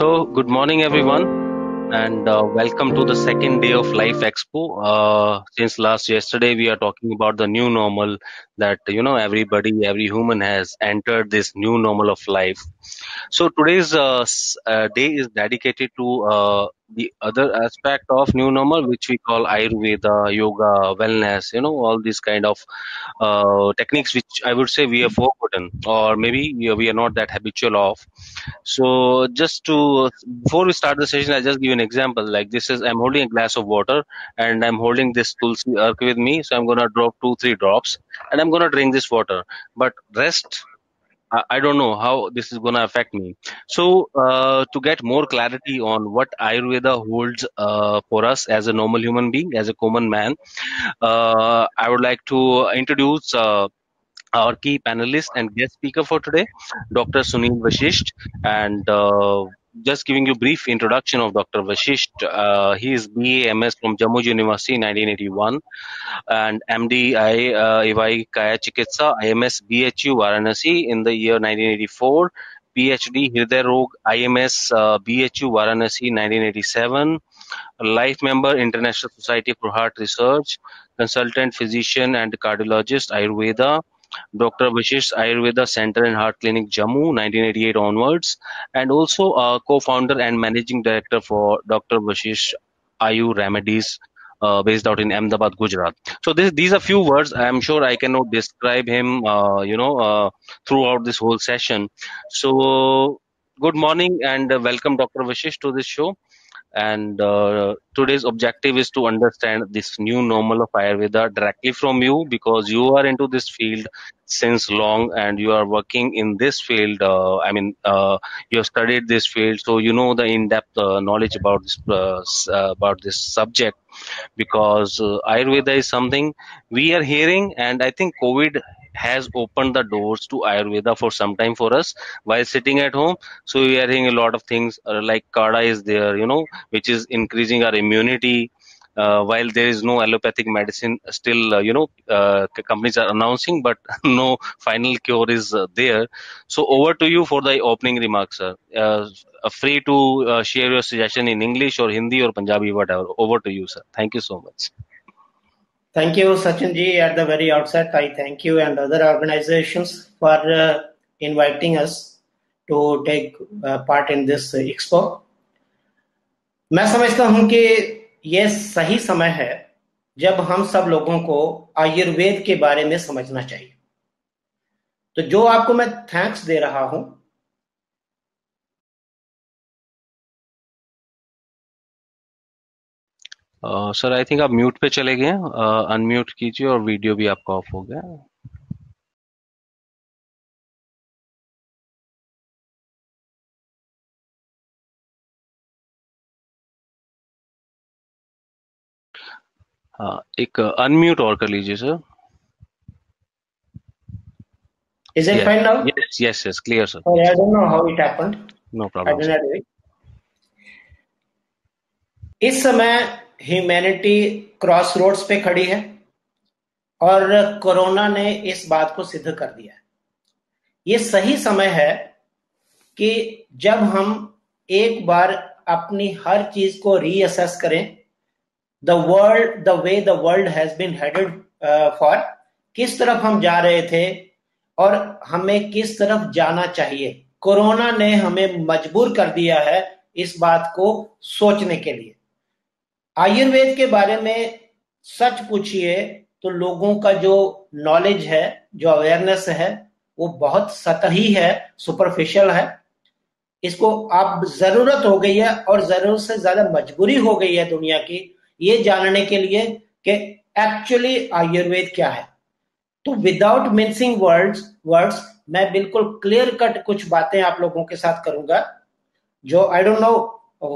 So, good morning, everyone, and uh, welcome to the second day of Life Expo. Uh, since last yesterday, we are talking about the new normal that you know everybody, every human has entered this new normal of life. So today's uh, uh, day is dedicated to uh, the other aspect of new normal, which we call Ayurveda, yoga, wellness. You know, all these kind of uh, techniques, which I would say we have forgotten, or maybe we are, not that habitual of. So just to before we start the session, I just give an example. Like this is I'm holding a glass of water and I'm holding this tulsi with me. So I'm gonna drop two three drops and I'm gonna drink this water. But rest. I I don't know how this is going to affect me. So, uh, to get more clarity on what Ayurveda holds uh, for us as a normal human being, as a common man, uh, I would like to introduce uh, our key panelist and guest speaker for today, Dr. Sunil Vashisht. And uh, just giving you brief introduction of Dr. Vashisht, uh, he is BA MS from Jammu University 1981 and MD I, uh, EY Kaya IMS BHU Varanasi in the year 1984. PhD Hriday Rog IMS uh, BHU Varanasi 1987 life member International Society for Heart Research, consultant physician and cardiologist Ayurveda, Dr. Vishish Ayurveda Center and Heart Clinic Jammu 1988 onwards, and also a co-founder and managing director for Dr. Vishish Ayu Remedies. Uh, based out in Ahmedabad, Gujarat. So this, these are few words. I'm sure I cannot describe him, uh, you know, uh, throughout this whole session. So good morning and uh, welcome, Dr. Vishish, to this show and uh, today's objective is to understand this new normal of ayurveda directly from you because you are into this field since long and you are working in this field uh, i mean uh, you have studied this field. So you know the in-depth uh, knowledge about this uh, uh, about this subject because ayurveda is something we are hearing and i think covid has opened the doors to ayurveda for some time for us while sitting at home so we are hearing a lot of things uh, like kada is there you know which is increasing our immunity. Uh, while there is no allopathic medicine, still, uh, you know, uh, companies are announcing, but no final cure is uh, there. So over to you for the opening remarks, sir. Free to share your suggestion in English or Hindi or Punjabi, whatever. Over to you, sir. Thank you so much. Thank you, Sachin ji. At the very outset, I thank you and other organizations for uh, inviting us to take uh, part in this uh, expo. मैं समझता हूँ कि ये सही समय है जब हम सब लोगों को आयुर्वेद के बारे में समझना चाहिए तो जो आपको मैं थैंक्स दे रहा हूँ सर आई थिंक आप म्यूट पे चले गए अनम्यूट कीजिए और वीडियो भी आपका ऑफ़ हो गया हाँ, एक अनम्यूट और कर लीजिए sir Is it Yes, fine now? yes, yes, yes, clear, sir. Sorry, I don't know how it happened. No problem. I don't know. इस समय ह्यूमैनिटी क्रॉस रोड्स पे खड़ी है और कोरोना ने इस बात को सिद्ध कर दिया है। ये सही समय है कि जब हम एक बार अपनी हर चीज़ को रीअसेस करें the world the way the world has been headed for किस तरफ़ हम जा रहे थे और हमें किस तरफ़ जाना चाहिए। कोरोना ने हमें मजबूर कर दिया है इस बात को सोचने के लिए। आयुर्वेद के बारे में सच पूछिए तो लोगों का जो नॉलेज है, जो अवेयरनेस है, वो बहुत सतही है सुपरफिशियल है। इसको अब ज़रूरत हो गई है और ज़रूरत से ज़्यादा मजबूरी हो गई है दुनिया की, ये जानने के लिए कि एक्चुअली आयुर्वेद क्या है। तो विदाउट मिन्सिंग वर्ड्स वर्ड्स मैं बिल्कुल क्लियर कट कुछ बातें आप लोगों के साथ करूँगा, जो I don't know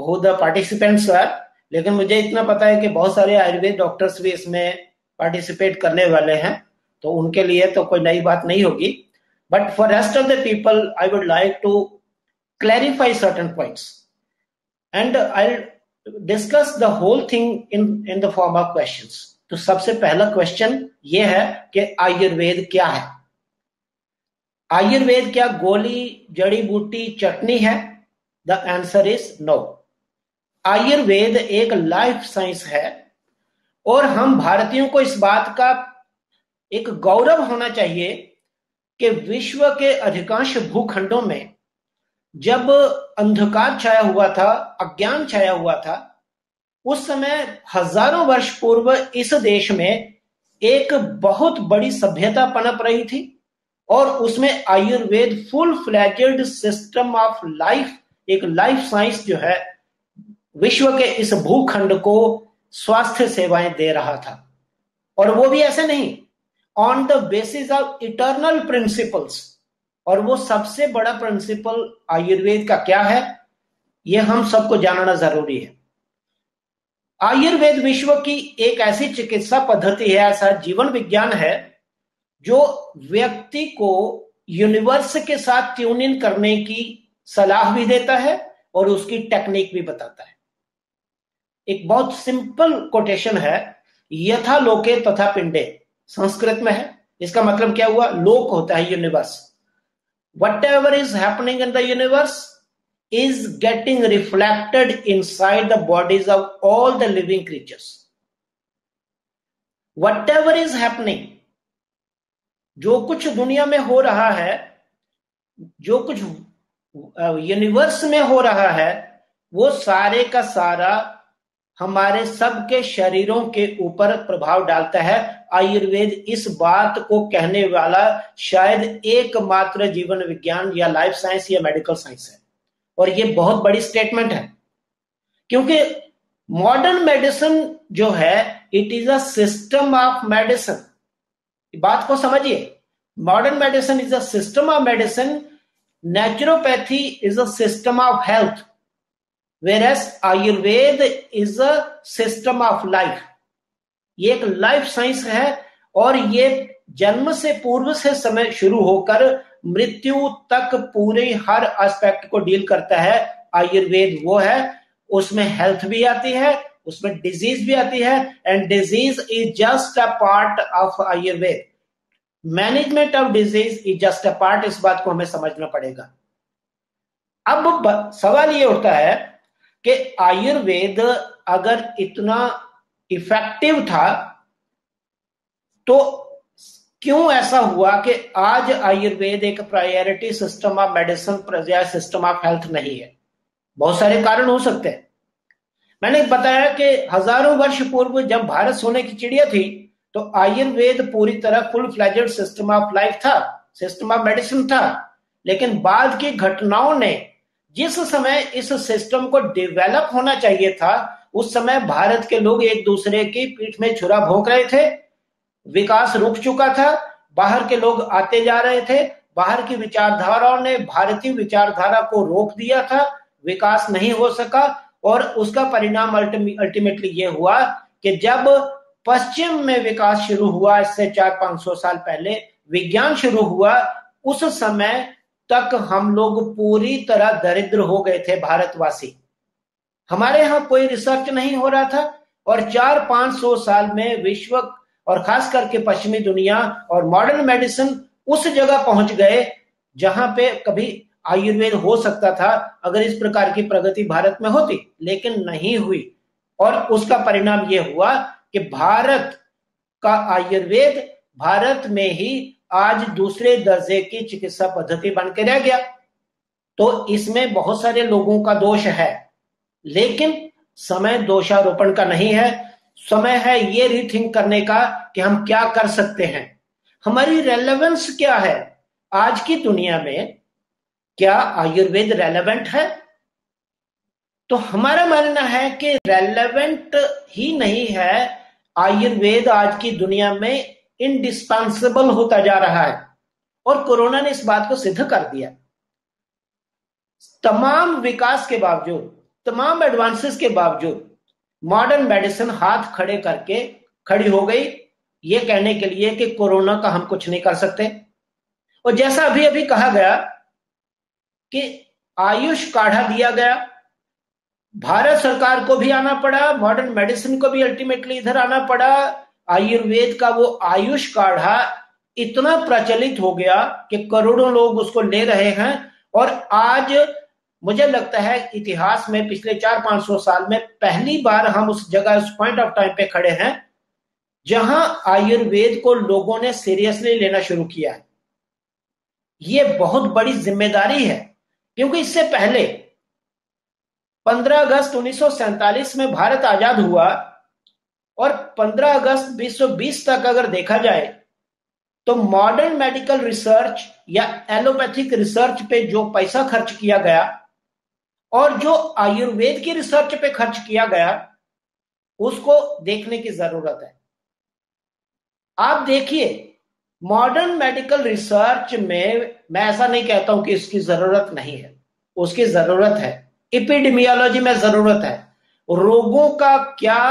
who the participants are लेकिन मुझे इतना पता है कि बहुत सारे आयुर्वेद डॉक्टर्स भी इसमें पार्टिसिपेट करने वाले हैं तो उनके लिए तो कोई नई बात नहीं होगी। But for rest of the people I would like to clarify certain points. And I discuss the whole thing in in the form of questions. तो सबसे पहला क्वेश्चन ये है कि आयुर्वेद क्या है? आयुर्वेद क्या गोली, जड़ी बूटी, चटनी है? The answer is no Ayurveda एक लाइफ साइंस है, और हम भारतीयों को इस बात का एक गौरव होना चाहिए कि विश्व के अधिकांश भूखंडों में जब अंधकार छाया हुआ था, अज्ञान छाया हुआ था, उस समय हज़ारों वर्ष पूर्व इस देश में एक बहुत बड़ी सभ्यता पनप रही थी, और उसमें Ayurveda full fledged system of life एक लाइफ साइंस जो है विश्व के इस भूखंड को स्वास्थ्य सेवाएँ दे रहा था। और वो भी ऐसे नहीं। On the basis of eternal principles और वो सबसे बड़ा प्रिंसिपल आयुर्वेद का क्या है? ये हम सबको जानना ज़रूरी है। आयुर्वेद विश्व की एक ऐसी चिकित्सा पद्धति है, ऐसा जीवन विज्ञान है, जो व्यक्ति को यूनिवर्स के साथ ट्यून इन करने की सलाह भी देता है और उसकी टेक्निक भी बताता है। एक बहुत सिंपल कोटेशन है, यथा लोके तथा पिंडे। संस्कृत में है। इसका मतलब क्या हुआ? लोक होता है universe whatever is happening in the universe is getting reflected inside the bodies of all the living creatures whatever is happening जो कुछ दुनिया में हो रहा है, जो कुछ यूनिवर्स में हो रहा है, वो सारे का सारा हमारे सबके शरीरों के ऊपर प्रभाव डालता है। आयुर्वेद इस बात को कहने वाला शायद एकमात्र जीवन विज्ञान या लाइफ साइंस या मेडिकल साइंस है। और ये बहुत बड़ी स्टेटमेंट है। क्योंकि मॉडर्न मेडिसिन जो है it is a system of medicine बात को समझिए। Modern medicine is a system of medicine naturopathy is a system of health where Ayurveda is a system of life ये एक लाइफ साइंस है और ये जन्म से पूर्व से समय शुरू होकर मृत्यु तक पूरे हर एस्पेक्ट को डील करता है आयुर्वेद वो है। उसमें हेल्थ भी आती है, उसमें डिज़ीज़ भी आती है and disease is just a part of Ayurveda management of disease is just a part इस बात को हमें समझना पड़ेगा। अब सवाल ये उठता है कि आयुर्वेद अगर इतना इफ़ेक्टिव था तो क्यों ऐसा हुआ कि आज आयुर्वेद एक priority system of medicine system of health नहीं है? बहुत सारे कारण हो सकते हैं। मैंने बताया कि हज़ारों वर्ष पूर्व जब भारत सोने की चिड़िया थी तो आयुर्वेद पूरी तरह full fledged system of life था सिस्टम ऑफ़ मेडिसिन था। लेकिन बाद की घटनाओं ने जिस समय इस सिस्टम को डेवलप होना चाहिए था, उस समय भारत के लोग एक दूसरे की पीठ में छुरा भोंक रहे थे। विकास रुक चुका था। बाहर के लोग आते जा रहे थे। बाहर की विचारधाराओं ने भारतीय विचारधारा को रोक दिया था। विकास नहीं हो सका और उसका परिणाम अल्टीमेटली ये हुआ कि जब पश्चिम में विकास शुरू हुआ, इससे चार पाँच सौ साल पहले विज्ञान शुरू हुआ, उस समय तक हम लोग पूरी तरह दरिद्र हो गए थे भारतवासी। हमारे यहाँ कोई रिसर्च नहीं हो रहा था और चार पाँच सौ साल में विश्व और खास करके पश्चिमी दुनिया और मॉडर्न मेडिसिन उस जगह पहुँच गए जहाँ पे कभी आयुर्वेद हो सकता था, अगर इस प्रकार की प्रगति भारत में होती, लेकिन नहीं हुई। और उसका परिणाम यह हुआ कि भारत का आयुर्वेद भारत में ही आज दूसरे दर्जे की चिकित्सा पद्धति बन के रह गया। तो इसमें बहुत सारे लोगों का दोष है, लेकिन समय दोषारोपण का नहीं है। समय है ये रीथिंक करने का कि हम क्या कर सकते हैं। हमारी रेलेवेंस क्या है? आज की दुनिया में क्या आयुर्वेद रेलेवेंट है? तो हमारा मानना है कि रेलेवेंट ही नहीं है आयुर्वेद आज की दुनिया में इनडिस्पेंसिबल होता जा रहा है। और कोरोना ने इस बात को सिद्ध कर दिया। तमाम विकास के बावजूद, तमाम एडवांसेस के बावजूद मॉडर्न मेडिसिन हाथ खड़े करके खड़ी हो गई। ये कहने के लिए कि कोरोना का हम कुछ नहीं कर सकते। और जैसा अभी अभी कहा गया कि आयुष काढ़ा दिया गया, भारत सरकार को भी आना पड़ा मॉडर्न मेडिसिन को भी अल्टीमेटली इधर आना पड़ा आयुर्वेद का वो आयुष काढ़ा इतना प्रचलित हो गया कि करोड़ों लोग उसको ले रहे हैं और आज मुझे लगता है इतिहास में पिछले चार पाँच सौ साल में पहली बार हम उस जगह, उस पॉइंट ऑफ़ टाइम पे खड़े हैं, जहाँ आयुर्वेद को लोगों ने सीरियसली लेना शुरू किया है। ये बहुत बड़ी ज़िम्मेदारी है, क्योंकि इससे पहले 15 अगस्त उन्नीस में भारत आज़ाद हुआ और 15 अगस्त 2020 तक अगर देखा जाए तो मॉडर्न मेडिकल रिसर्च या एलोपैथिक रिसर्च पे जो पैसा खर्च किया गया और जो आयुर्वेद की रिसर्च पे खर्च किया गया, उसको देखने की ज़रूरत है। आप देखिए मॉडर्न मेडिकल रिसर्च में मैं ऐसा नहीं कहता हूँ कि इसकी ज़रूरत नहीं है। उसकी ज़रूरत है। इपिडेमियोलॉजी में ज़रूरत है। रोगों का क्या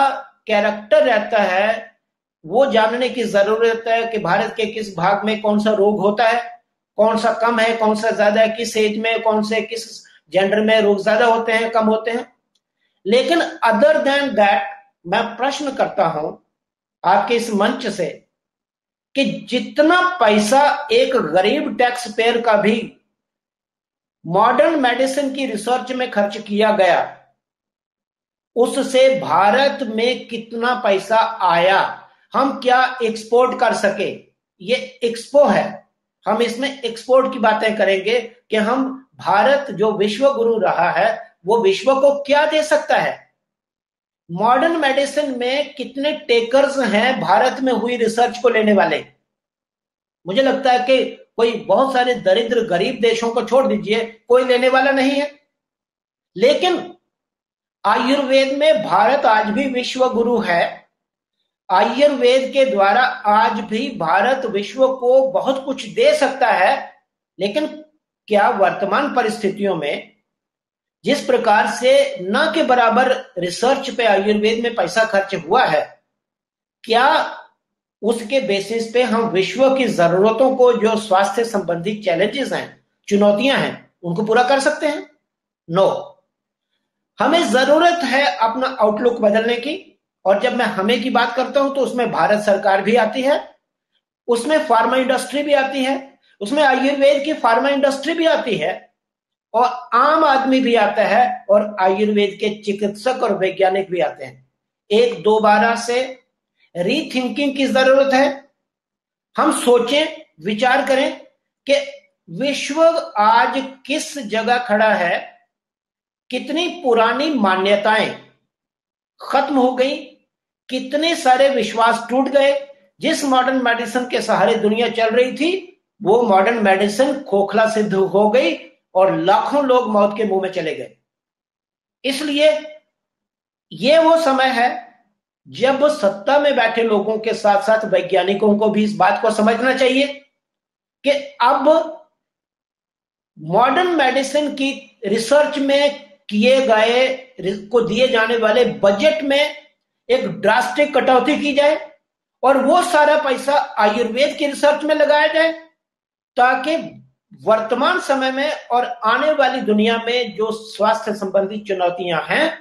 कैरेक्टर रहता है, वो जानने की ज़रूरत है कि भारत के किस भाग में कौन सा रोग होता है, कौन सा कम है, कौन सा ज़्यादा है, किस एज में, कौन से, किस जेंडर में रोग ज़्यादा होते हैं, कम होते हैं। लेकिन अदर देन दैट मैं प्रश्न करता हूँ आपके इस मंच से कि जितना पैसा एक गरीब टैक्स पेयर का भी मॉडर्न मेडिसिन की रिसर्च में खर्च किया गया उससे भारत में कितना पैसा आया? हम क्या एक्सपोर्ट कर सके? ये एक्सपो है। हम इसमें एक्सपोर्ट की बातें करेंगे कि हम भारत जो विश्व गुरु रहा है, वो विश्व को क्या दे सकता है? मॉडर्न मेडिसिन में कितने टेकर्स हैं भारत में हुई रिसर्च को लेने वाले? मुझे लगता है कि कोई बहुत सारे दरिद्र गरीब देशों को छोड़ दीजिए, कोई लेने वाला नहीं है। लेकिन आयुर्वेद में भारत आज भी विश्व गुरु है। आयुर्वेद के द्वारा आज भी भारत विश्व को बहुत कुछ दे सकता है, लेकिन क्या वर्तमान परिस्थितियों में? जिस प्रकार से न के बराबर रिसर्च पे आयुर्वेद में पैसा खर्च हुआ है, क्या उसके बेसिस पे हम विश्व की जरूरतों को, जो स्वास्थ्य संबंधी चैलेंजेस हैं, चुनौतियाँ हैं, उनको पूरा कर सकते हैं? No no. हमें ज़रूरत है अपना आउटलुक बदलने की। और जब मैं हमें की बात करता हूँ तो उसमें भारत सरकार भी आती है, उसमें फार्मा इंडस्ट्री भी आती है, उसमें आयुर्वेद की फार्मा इंडस्ट्री भी आती है, और आम आदमी भी आता है, और आयुर्वेद के चिकित्सक और वैज्ञानिक भी आते हैं। एक दोबारा से रीथिंकिंग की ज़रूरत है। हम सोचें, विचार करें कि विश्व आज किस जगह खड़ा है कितनी पुरानी मान्यताएँ खत्म हो गई, कितने सारे विश्वास टूट गए, जिस मॉडर्न मेडिसिन के सहारे दुनिया चल रही थी, वो मॉडर्न मेडिसिन खोखला सिद्ध हो गई और लाखों लोग मौत के मुँह में चले गए। इसलिए ये वो समय है, जब सत्ता में बैठे लोगों के साथ साथ वैज्ञानिकों को भी इस बात को समझना चाहिए कि अब मॉडर्न मेडिसिन की रिसर्च में किए गए को दिए जाने वाले बजट में एक ड्रास्टिक कटौती की जाए और वो सारा पैसा आयुर्वेद की रिसर्च में लगाया जाए ताकि वर्तमान समय में और आने वाली दुनिया में जो स्वास्थ्य संबंधी चुनौतियाँ हैं,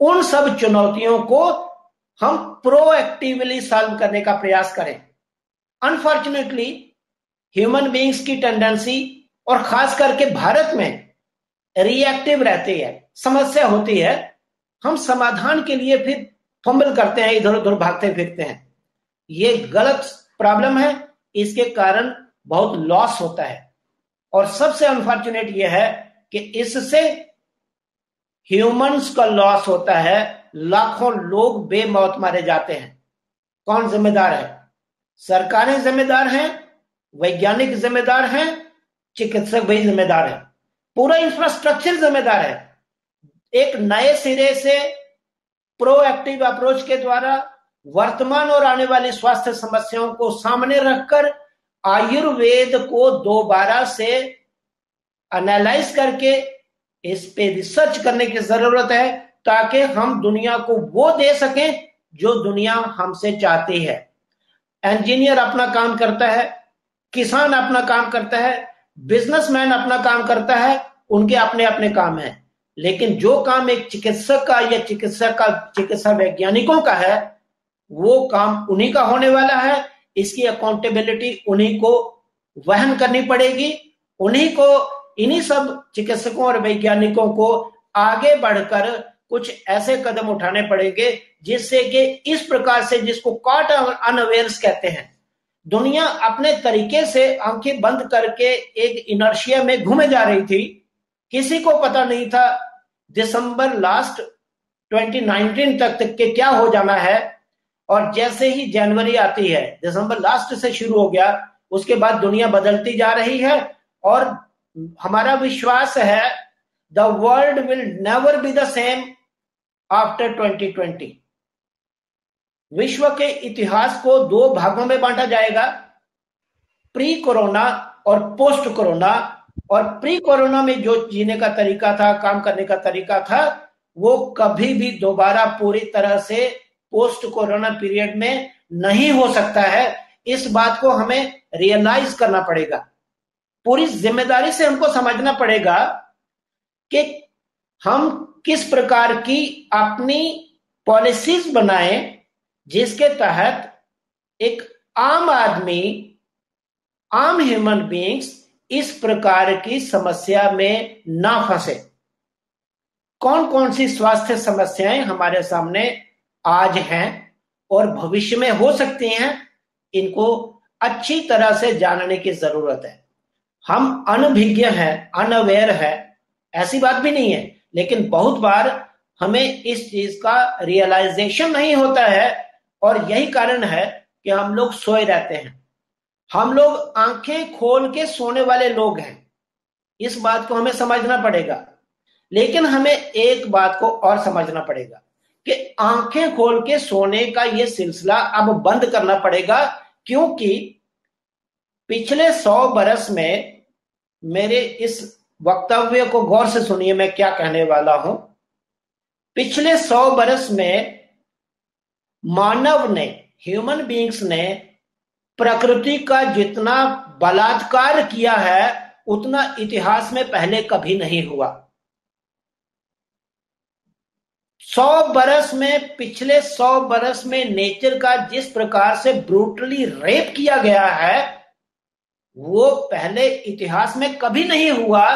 उन सब चुनौतियों को हम प्रोएक्टिवली सॉल्व करने का प्रयास करें। अनफॉर्चुनेटली ह्यूमन बींग्स की टेंडेंसी और खास करके भारत में रिएक्टिव रहती है, समस्या होती है, हम समाधान के लिए फिर फंबल करते हैं, इधर उधर भागते फिरते हैं। ये गलत प्रॉब्लम है, इसके कारण बहुत लॉस होता है। और सबसे अनफॉर्चुनेट यह है कि इससे ह्यूमंस का लॉस होता है, लाखों लोग बेमौत मारे जाते हैं। कौन जिम्मेदार है? सरकारें जिम्मेदार हैं, वैज्ञानिक जिम्मेदार हैं, चिकित्सक भी जिम्मेदार है। पूरा इंफ्रास्ट्रक्चर जिम्मेदार है। एक नए सिरे से प्रोएक्टिव अप्रोच के द्वारा वर्तमान और आने वाली स्वास्थ्य समस्याओं को सामने रखकर आयुर्वेद को दोबारा से एनालाइज करके इस पे रिसर्च करने की ज़रूरत है ताकि हम दुनिया को वो दे सकें जो दुनिया हमसे चाहती है। इंजीनियर अपना काम करता है, किसान अपना काम करता है बिजनेसमैन अपना काम करता है, उनके अपने अपने काम है। लेकिन जो काम एक चिकित्सक का या चिकित्सक का, चिकित्सा वैज्ञानिकों का है, वो काम उन्हीं का होने वाला है। इसकी अकाउंटेबिलिटी उन्हीं को वहन करनी पड़ेगी। उन्हीं को, इन्हीं सब चिकित्सकों और वैज्ञानिकों को आगे बढ़कर कुछ ऐसे कदम उठाने पड़ेंगे, जिससे कि इस प्रकार से जिसको कॉट अनअवेयर्स कहते हैं दुनिया अपने तरीके से आँखें बंद करके एक इनर्शिया में घूमे जा रही थी। किसी को पता नहीं था दिसंबर लास्ट 2019 तक तक के क्या हो जाना है। और जैसे ही जनवरी आती है, दिसंबर लास्ट से शुरू हो गया, उसके बाद दुनिया बदलती जा रही है और हमारा विश्वास है, the world will never be the same after 2020 विश्व के इतिहास को दो भागों में बांटा जाएगा। प्री कोरोना और पोस्ट कोरोना और प्री कोरोना में जो जीने का तरीका था, काम करने का तरीका था, वो कभी भी दोबारा पूरी तरह से पोस्ट कोरोना पीरियड में नहीं हो सकता है। इस बात को हमें रियलाइज़ करना पड़ेगा। पूरी ज़िम्मेदारी से हमको समझना पड़ेगा कि हम किस प्रकार की अपनी पॉलिसीज़ बनाएँ जिसके तहत एक आम आदमी, आम ह्यूमन बींग्स इस प्रकार की समस्या में ना फंसे। कौन कौन सी स्वास्थ्य समस्याएँ हमारे सामने आज हैं और भविष्य में हो सकती हैं, इनको अच्छी तरह से जानने की ज़रूरत है। हम अनभिज्ञ हैं, अनअवेयर है, ऐसी बात भी नहीं है, लेकिन बहुत बार हमें इस चीज़ का रियलाइजेशन नहीं होता है और यही कारण है कि हम लोग सोए रहते हैं। हम लोग आँखें खोल के सोने वाले लोग हैं। इस बात को हमें समझना पड़ेगा। लेकिन हमें एक बात को और समझना पड़ेगा कि आँखें खोल के सोने का यह सिलसिला अब बंद करना पड़ेगा, क्योंकि पिछले सौ बरस में मेरे इस वक्तव्य को गौर से सुनिए, मैं क्या कहने वाला हूँ। पिछले सौ बरस में मानव ने ह्यूमन बींग्स ने प्रकृति का जितना बलात्कार किया है, उतना इतिहास में पहले कभी नहीं हुआ। सौ बरस में, पिछले सौ बरस में नेचर का जिस प्रकार से ब्रूटली रेप किया गया है, वो पहले इतिहास में कभी नहीं हुआ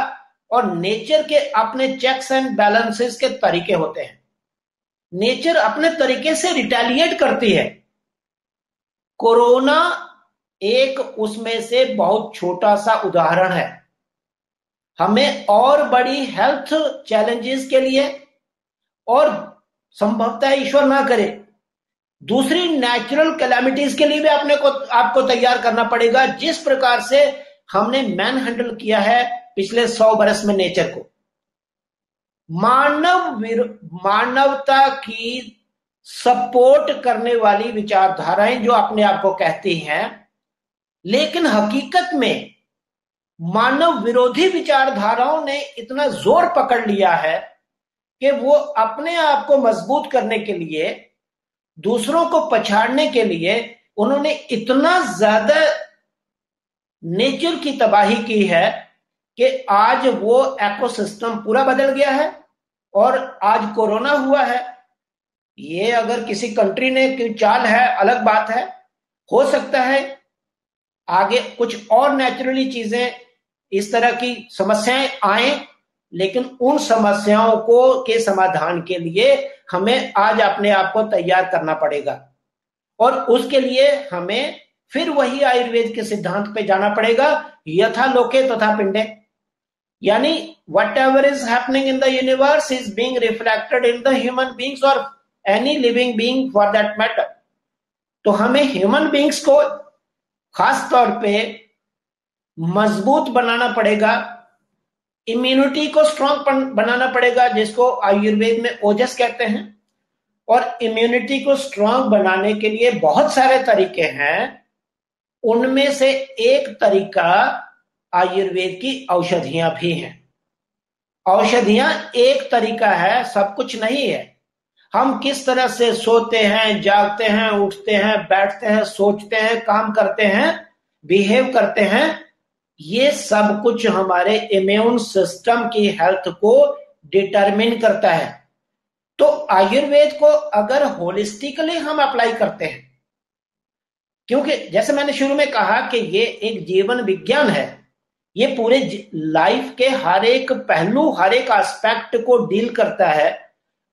और नेचर के अपने चेक्स एंड बैलेंसेस के तरीके होते हैं। नेचर अपने तरीके से रिटेलिएट करती है। कोरोना एक उसमें से बहुत छोटा सा उदाहरण है। हमें और बड़ी हेल्थ चैलेंजेस के लिए और संभवतः ईश्वर ना करे, दूसरी नेचुरल कैलामिटीज के लिए भी अपने को, आपको तैयार करना पड़ेगा। जिस प्रकार से हमने मैन हैंडल किया है पिछले सौ बरस में नेचर को। मानव मानवता की सपोर्ट करने वाली विचारधाराएँ जो अपने आप को कहती हैं, लेकिन हकीकत में मानव विरोधी विचारधाराओं ने इतना ज़ोर पकड़ लिया है कि वो अपने आप को मज़बूत करने के लिए, दूसरों को पछाड़ने के लिए उन्होंने इतना ज़्यादा नेचर की तबाही की है कि आज वो इकोसिस्टम पूरा बदल गया है और आज कोरोना हुआ है। ये अगर किसी कंट्री ने की चाल है, अलग बात है। हो सकता है आगे कुछ और नेचुरली चीज़ें इस तरह की समस्याएँ आए, लेकिन उन समस्याओं को के समाधान के लिए हमें आज अपने आप को तैयार करना पड़ेगा। और उसके लिए हमें फिर वही आयुर्वेद के सिद्धांत पे जाना पड़ेगा, यथा लोके तथा पिंडे। Whatever is happening in the universe is being reflected in the human beings और any living being for that matter तो हमें ह्यूमन बींग्स को खास तौर पे मज़बूत बनाना पड़ेगा इम्यूनिटी को स्ट्रांग बनाना पड़ेगा, जिसको आयुर्वेद में ओजस कहते हैं। और इम्यूनिटी को स्ट्रांग बनाने के लिए बहुत सारे तरीके हैं। उनमें से एक तरीका आयुर्वेद की औषधियाँ भी हैं। औषधियाँ एक तरीका है, सब कुछ नहीं है। हम किस तरह से सोते हैं, जागते हैं, उठते हैं, बैठते हैं, सोचते हैं, काम करते हैं बिहेव करते हैं, ये सब कुछ हमारे इम्यून सिस्टम की हेल्थ को डिटरमिन करता है। तो आयुर्वेद को अगर होलिस्टिकली हम अप्लाई करते हैं, क्योंकि जैसे मैंने शुरू में कहा कि ये एक जीवन विज्ञान है ये पूरे लाइफ के हर एक पहलू, हर एक एस्पेक्ट को डील करता है।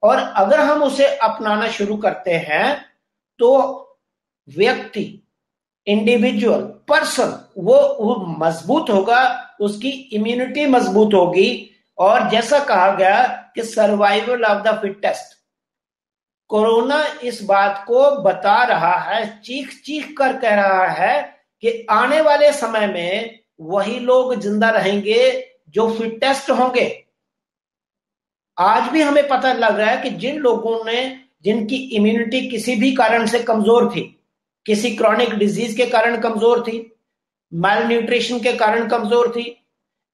और अगर हम उसे अपनाना शुरू करते हैं तो व्यक्ति इंडिविजुअल पर्सन वो वो मज़बूत होगा, उसकी इम्यूनिटी मज़बूत होगी। और जैसा कहा गया कि survival of the fittest corona इस बात को बता रहा है चीख चीख कर कह रहा है कि आने वाले समय में वही लोग ज़िंदा रहेंगे जो फिटेस्ट होंगे। आज भी हमें पता लग रहा है कि जिन लोगों ने, जिनकी इम्यूनिटी किसी भी कारण से कमज़ोर थी, किसी क्रॉनिक डिज़ीज़ के कारण कमज़ोर थी माल न्यूट्रिशन के कारण कमज़ोर थी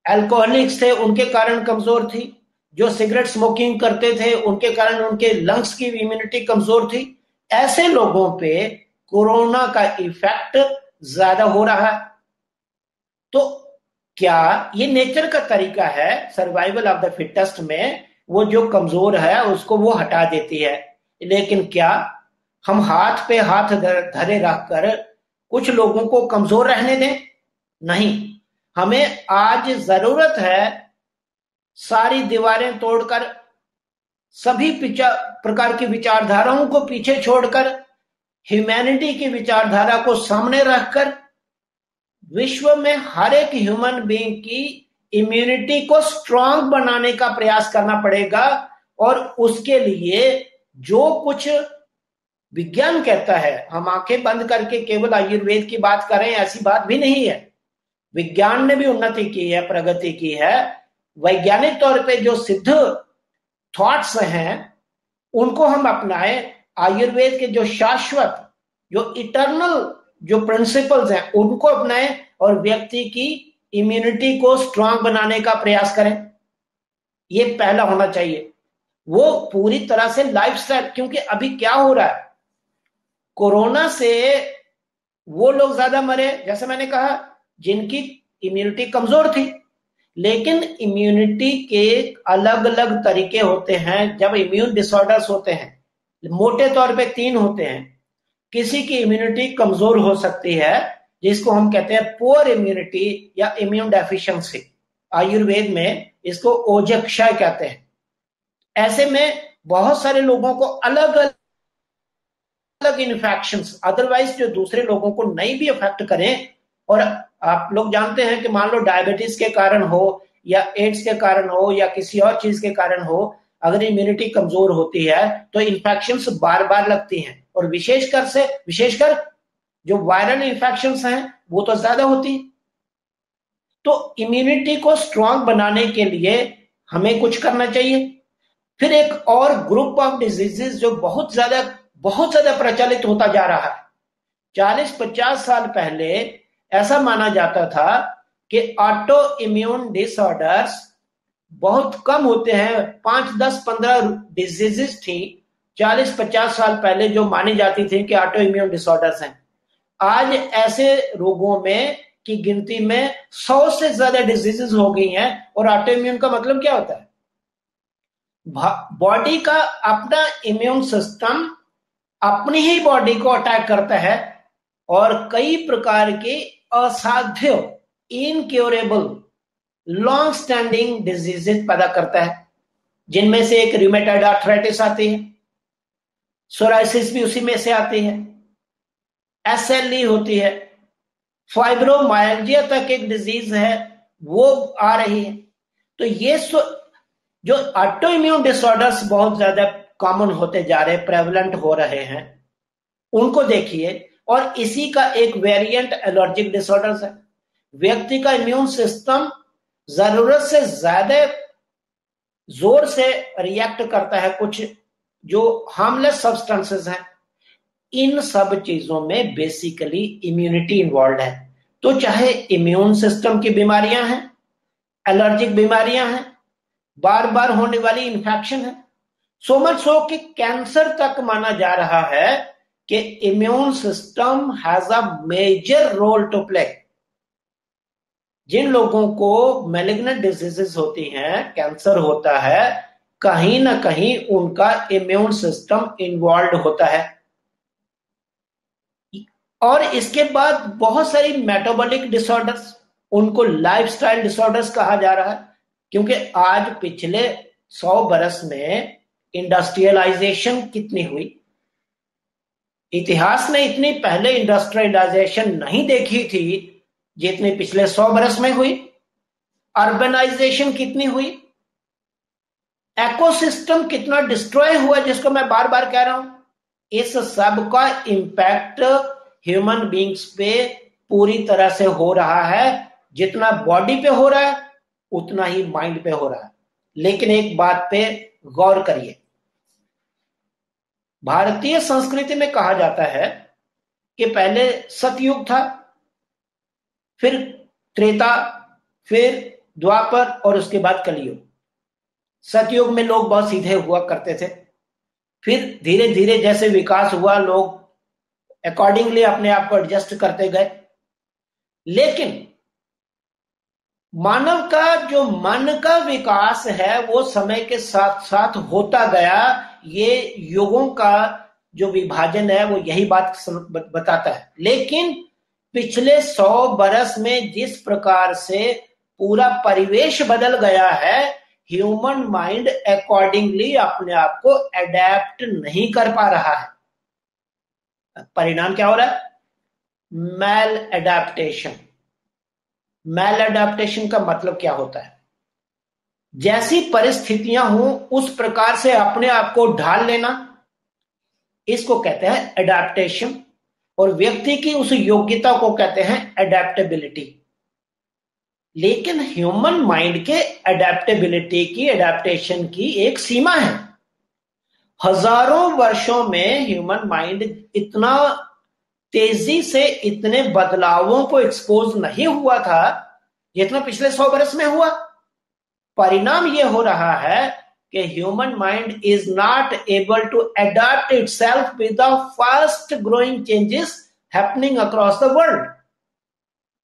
एल्कोहलिक्स थे उनके कारण कमज़ोर थी, जो सिगरेट स्मोकिंग करते थे उनके कारण उनके लंग्स की इम्यूनिटी कमज़ोर थी, ऐसे लोगों पे कोरोना का इफ़ेक्ट ज़्यादा हो रहा है। तो क्या ये नेचर का तरीका है सर्वाइवल ऑफ़ द फिटेस्ट में, वो जो कमज़ोर है, उसको वो हटा देती है। लेकिन क्या हम हाथ पे हाथ धरे रखकर कुछ लोगों को कमज़ोर रहने दें? नहीं। हमें आज ज़रूरत है सारी दीवारें तोड़कर, सभी प्रकार की विचारधाराओं को पीछे छोड़कर ह्यूमैनिटी की विचारधारा को सामने रखकर विश्व में हर एक ह्यूमन बीइंग की इम्यूनिटी को स्ट्रांग बनाने का प्रयास करना पड़ेगा और उसके लिए जो कुछ विज्ञान कहता है, हम आँखें बंद करके केवल आयुर्वेद की बात करें, ऐसी बात भी नहीं है। विज्ञान ने भी उन्नति की है, प्रगति की है। वैज्ञानिक तौर पे जो सिद्ध थॉट्स हैं, उनको हम अपनाएँ। आयुर्वेद के जो शाश्वत, जो इटर्नल जो प्रिंसिपल्स हैं, उनको अपनाएँ और व्यक्ति की इम्यूनिटी को स्ट्रांग बनाने का प्रयास करें। ये पहला होना चाहिए। वो पूरी तरह से लाइफ स्टाइल क्योंकि अभी क्या हो रहा है? कोरोना से वो लोग ज़्यादा मरे, जैसे मैंने कहा, जिनकी इम्यूनिटी कमज़ोर थी। लेकिन इम्यूनिटी के अलग अलग तरीके होते हैं। जब इम्यून डिसऑर्डर्स होते हैं, मोटे तौर पे तीन होते हैं। किसी की इम्यूनिटी कमज़ोर हो सकती है, जिसको हम कहते हैं पुअर इम्यूनिटी या इम्यून डेफिशिएंसी आयुर्वेद में इसको ओजक्षय कहते हैं। ऐसे में बहुत सारे लोगों को अलग अलग अलग इन्फेक्शन अदरवाइज़ जो दूसरे लोगों को नहीं भी अफेक्ट करें, और आप लोग जानते हैं कि मान लो डायबिटीज़ के कारण हो, या एड्स के कारण हो, या किसी और चीज़ के कारण हो, अगर इम्यूनिटी कमज़ोर होती है तो इन्फेक्शन बार बार लगती हैं। और विशेषकर से, विशेषकर जो वायरल इन्फेक्शन हैं, वो तो ज़्यादा होती। तो इम्यूनिटी को स्ट्रांग बनाने के लिए हमें कुछ करना चाहिए। फिर एक और ग्रुप ऑफ़ डिजीजेस जो बहुत ज़्यादा बहुत ज़्यादा प्रचलित होता जा रहा है। चालीस, पचास साल पहले ऐसा माना जाता था कि ऑटो इम्यून डिसऑर्डर्स बहुत कम होते हैं। पाँच, दस, पंद्रह डिजीजेस थी। चालीस पचास साल पहले जो मानी जाती थी कि ऑटो इम्यून डिसऑर्डर्स हैं। आज ऐसे रोगों में की गिनती में सौ से ज़्यादा डिजीजेस हो गई हैं और ऑटो इम्यून का मतलब क्या होता है? बॉडी का अपना इम्यून सिस्टम अपनी ही बॉडी को अटैक करता है और कई प्रकार के असाध्य इनक्योरेबल लॉन्ग स्टैंडिंग डिजीजेस पैदा करता है। जिनमें से एक रिमेटेड आर्थराइटिस आती है सोराइसिस भी उसी में से आती है। एस होती है। फाइब्रोमाइल्जिया तक एक डिज़ीज़ है, वो आ रही है। तो ये जो ऑटो इम्यून डिसऑर्डर्स बहुत ज़्यादा कॉमन होते जा रहे प्रेवलेंट हो रहे हैं, उनको देखिए। और इसी का एक वेरिएंट एलर्जिक डिसऑर्डर है। व्यक्ति का इम्यून सिस्टम ज़रूरत से ज़्यादा ज़ोर से रिएक्ट करता है, कुछ जो हार्मलेस सब्सटेंसेस हैं, इन सब चीज़ों में बेसिकली इम्यूनिटी इन्वॉल्व है। तो चाहे इम्यून सिस्टम की बीमारियाँ हैं एलर्जिक बीमारियाँ हैं बार बार होने वाली इंफेक्शन है सो मच सो कि कैंसर तक माना जा रहा है कि immune system has a major role to play जिन लोगों को मेलिग्नेंट डिजीजेस होती हैं कैंसर होता है कहीं ना कहीं उनका इम्यून सिस्टम इन्वॉल्व होता है। और इसके बाद बहुत सारी मेटाबॉलिक डिसऑर्डर्स उनको लाइफस्टाइल डिसऑर्डर्स कहा जा रहा है, क्योंकि आज पिछले सौ बरस में इंडस्ट्रियलाइजेशन कितनी हुई? इतिहास ने इतनी पहले इंडस्ट्रियलाइजेशन नहीं देखी थी, जितनी पिछले सौ बरस में हुई। अर्बनाइजेशन कितनी हुई? एकोसिस्टम कितना डिस्ट्रॉय हुआ जिसको मैं बार बार कह रहा हूँ, इस सब का इंपैक्ट ह्यूमन बींग्स पे पूरी तरह से हो रहा है। जितना बॉडी पे हो रहा है, उतना ही माइंड पे हो रहा है। लेकिन एक बात पे गौर करिए। भारतीय संस्कृति में कहा जाता है कि पहले सतयुग था, फिर त्रेता, फिर द्वापर और उसके बाद कलयुग। सतयुग में लोग बहुत सीधे हुआ करते थे। फिर धीरे धीरे जैसे विकास हुआ, लोग अकॉर्डिंगली अपने आप को एडजस्ट करते गए। लेकिन मानव का, जो मन का विकास है, वो समय के साथ साथ होता गया। ये युगों का जो विभाजन है, वो यही बात बताता है। लेकिन पिछले सौ बरस में जिस प्रकार से पूरा परिवेश बदल गया है ह्यूमन माइंड अकॉर्डिंगली अपने आप को अडेप्ट नहीं कर पा रहा है। परिणाम क्या हो रहा है? मैल एडेप्टेशन मैल एडेप्टेशन का मतलब क्या होता है? जैसी परिस्थितियाँ हों, उस प्रकार से अपने आप को ढाल लेना। इसको कहते हैं एडेप्टेशन और व्यक्ति की उस योग्यता को कहते हैं एडेप्टेबिलिटी लेकिन ह्यूमन माइंड के एडेप्टेबिलिटी की एडेप्टेशन की एक सीमा है। हज़ारों वर्षों में ह्यूमन माइंड इतना तेज़ी से इतने बदलावों को एक्सपोज नहीं हुआ था, जितना पिछले सौ बरस में हुआ। परिणाम यह हो रहा है कि human mind is not able to adopt itself with the fast growing changes happening across the world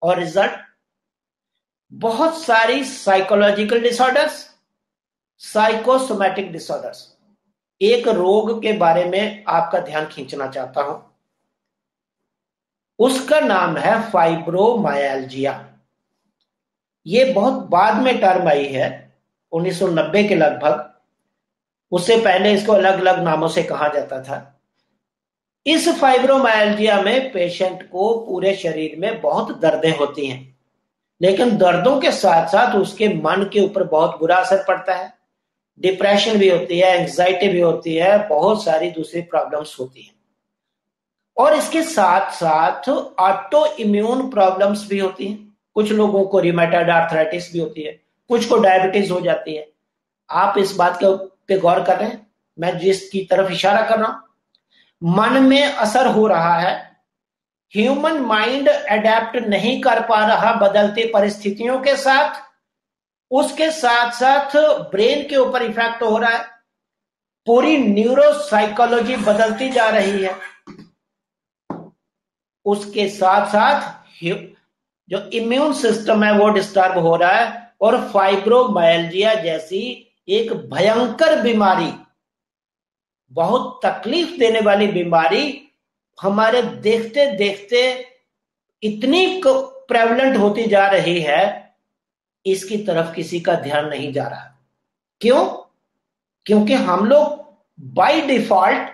और रिज़ल्ट बहुत सारी साइकोलॉजिकल डिसऑर्डर्स साइकोसोमैटिक डिसऑर्डर्स एक रोग के बारे में आपका ध्यान खींचना चाहता हूँ। उसका नाम है फाइब्रोमायल्जिया ये बहुत बाद में टर्म आई है 1990 के लगभग। उससे पहले इसको अलग अलग नामों से कहा जाता था। इस फाइब्रोमायल्जिया में पेशेंट को पूरे शरीर में बहुत दर्दें होती हैं। लेकिन दर्दों के साथ साथ उसके मन के ऊपर बहुत बुरा असर पड़ता है। डिप्रेशन भी होती है एंग्जाइटी भी होती है, बहुत सारी दूसरी प्रॉब्लम्स होती हैं। और इसके साथ साथ ऑटो इम्यून प्रॉब्लम्स भी होती हैं। कुछ लोगों को रिमेटाइड आर्थराइटिस भी होती है, कुछ को डायबिटीज़ हो जाती है। आप इस बात के पे गौर कर मैं जिसकी तरफ़ इशारा कर रहा हूँ। मन में असर हो रहा है ह्यूमन माइंड अडेप्ट नहीं कर पा रहा बदलती परिस्थितियों के साथ, उसके साथ साथ ब्रेन के ऊपर इफ़ेक्ट हो रहा है। पूरी न्यूरोसाइकोलॉजी बदलती जा रही है। उसके साथ साथ जो इम्यून सिस्टम है वो डिस्टर्ब हो रहा है और फाइब्रोमाइल्जिया जैसी एक भयंकर बीमारी, बहुत तकलीफ़ देने वाली बीमारी हमारे देखते देखते इतनी प्रेवलेंट होती जा रही है, इसकी तरफ़ किसी का ध्यान नहीं जा रहा। क्यों? क्योंकि हम लोग बाय डिफ़ॉल्ट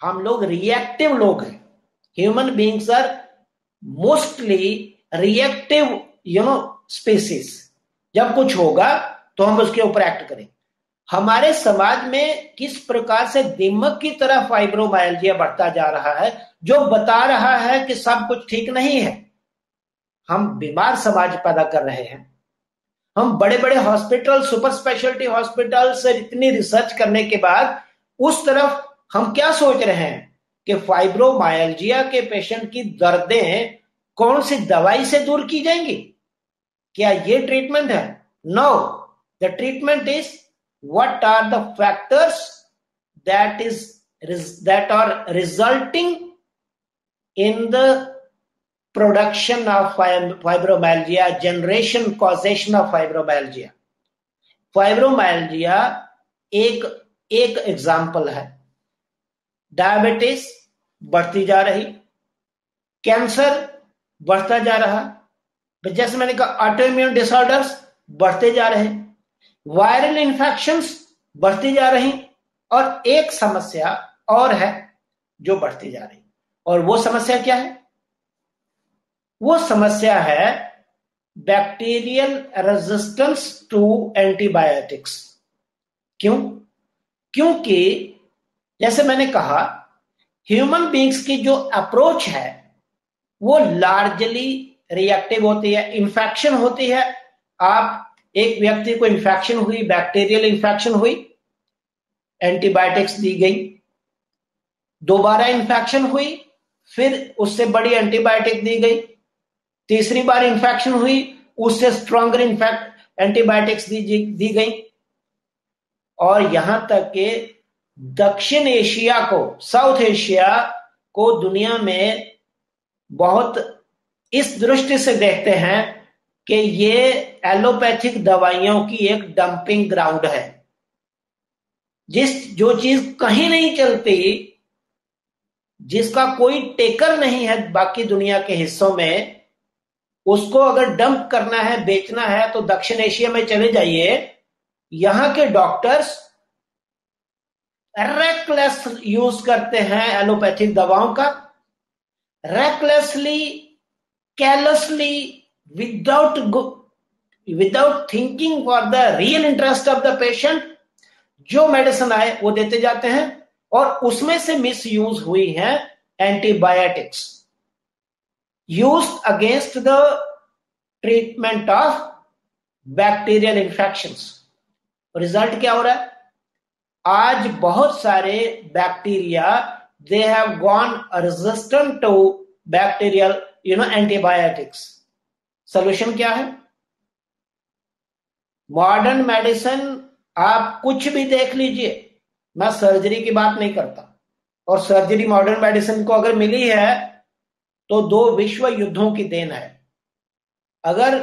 हम लोग रिएक्टिव लोग हैं। Human beings are mostly reactive you know species जब कुछ होगा तो हम उसके ऊपर एक्ट करें हमारे समाज में किस प्रकार से दिमक की तरह फाइब्रोमाइल्जिया बढ़ता जा रहा है, जो बता रहा है कि सब कुछ ठीक नहीं है। हम बीमार समाज पैदा कर रहे हैं। हम बड़े बड़े हॉस्पिटल सुपर स्पेशलिटी हॉस्पिटल से इतनी रिसर्च करने के बाद उस तरफ़ हम क्या सोच रहे हैं कि फाइब्रोमाइल्जिया के पेशेंट की दर्दें कौन सी दवाई से दूर की जाएँगी? क्या ये ट्रीटमेंट है? No the treatment is what are the factors that is that are resulting in the production of fibromyalgia generation causation of fibromyalgia fibromyalgia एक एक एग्ज़ाम्पल है डायबिटीज़ बढ़ती जा रही कैंसर बढ़ता जा रहा जैसे मैंने कहा ऑटोइम्यून डिसऑर्डर्स बढ़ते जा रहे हैं वायरल इंफेक्शंस बढ़ती जा रही और एक समस्या और है जो बढ़ती जा रही। और वो समस्या क्या है? वो समस्या है बैक्टीरियल रेजिस्टेंस टू एंटीबायोटिक्स क्यों? क्योंकि जैसे मैंने कहा ह्यूमन बींग्स की जो अप्रोच है, वो लार्जली रिएक्टिव होती है इंफेक्शन होती है। आप एक व्यक्ति को इंफेक्शन हुई बैक्टीरियल इंफेक्शन हुई एंटीबायोटिक्स दी गई। दोबारा इंफेक्शन हुई, फिर उससे बड़ी एंटीबायोटिक दी गई। तीसरी बार इंफेक्शन हुई, उससे स्ट्रॉन्गर इन्फेक्ट एंटीबायोटिक्स दी दी गई। और यहाँ तक कि दक्षिण एशिया को, साउथ एशिया को दुनिया में बहुत इस दृष्टि से देखते हैं कि ये एलोपैथिक दवाइयों की एक डंपिंग ग्राउंड है। जिस, जो चीज़ कहीं नहीं चलती, जिसका कोई टेकर नहीं है बाकी दुनिया के हिस्सों में, उसको अगर डंप करना है, बेचना है तो दक्षिण एशिया में चले जाइए। यहाँ के डॉक्टर्स रेकलेस यूज़ करते हैं एलोपैथिक दवाओं का। Recklessly carelessly without without thinking for the real interest of the patient जो मेडिसिन आए, वो देते जाते हैं और उसमें से मिस यूज़ हुई है antibiotics use against the treatment of bacterial infection result क्या हो रहा है? आज बहुत सारे bacteria they have gone resistant to bacterial you know antibiotics solution क्या है? मॉडर्न मेडिसिन आप कुछ भी देख लीजिए, मैं सर्जरी की बात नहीं करता। और सर्जरी मॉडर्न मेडिसिन को अगर मिली है तो दो विश्व युद्धों की देन है। अगर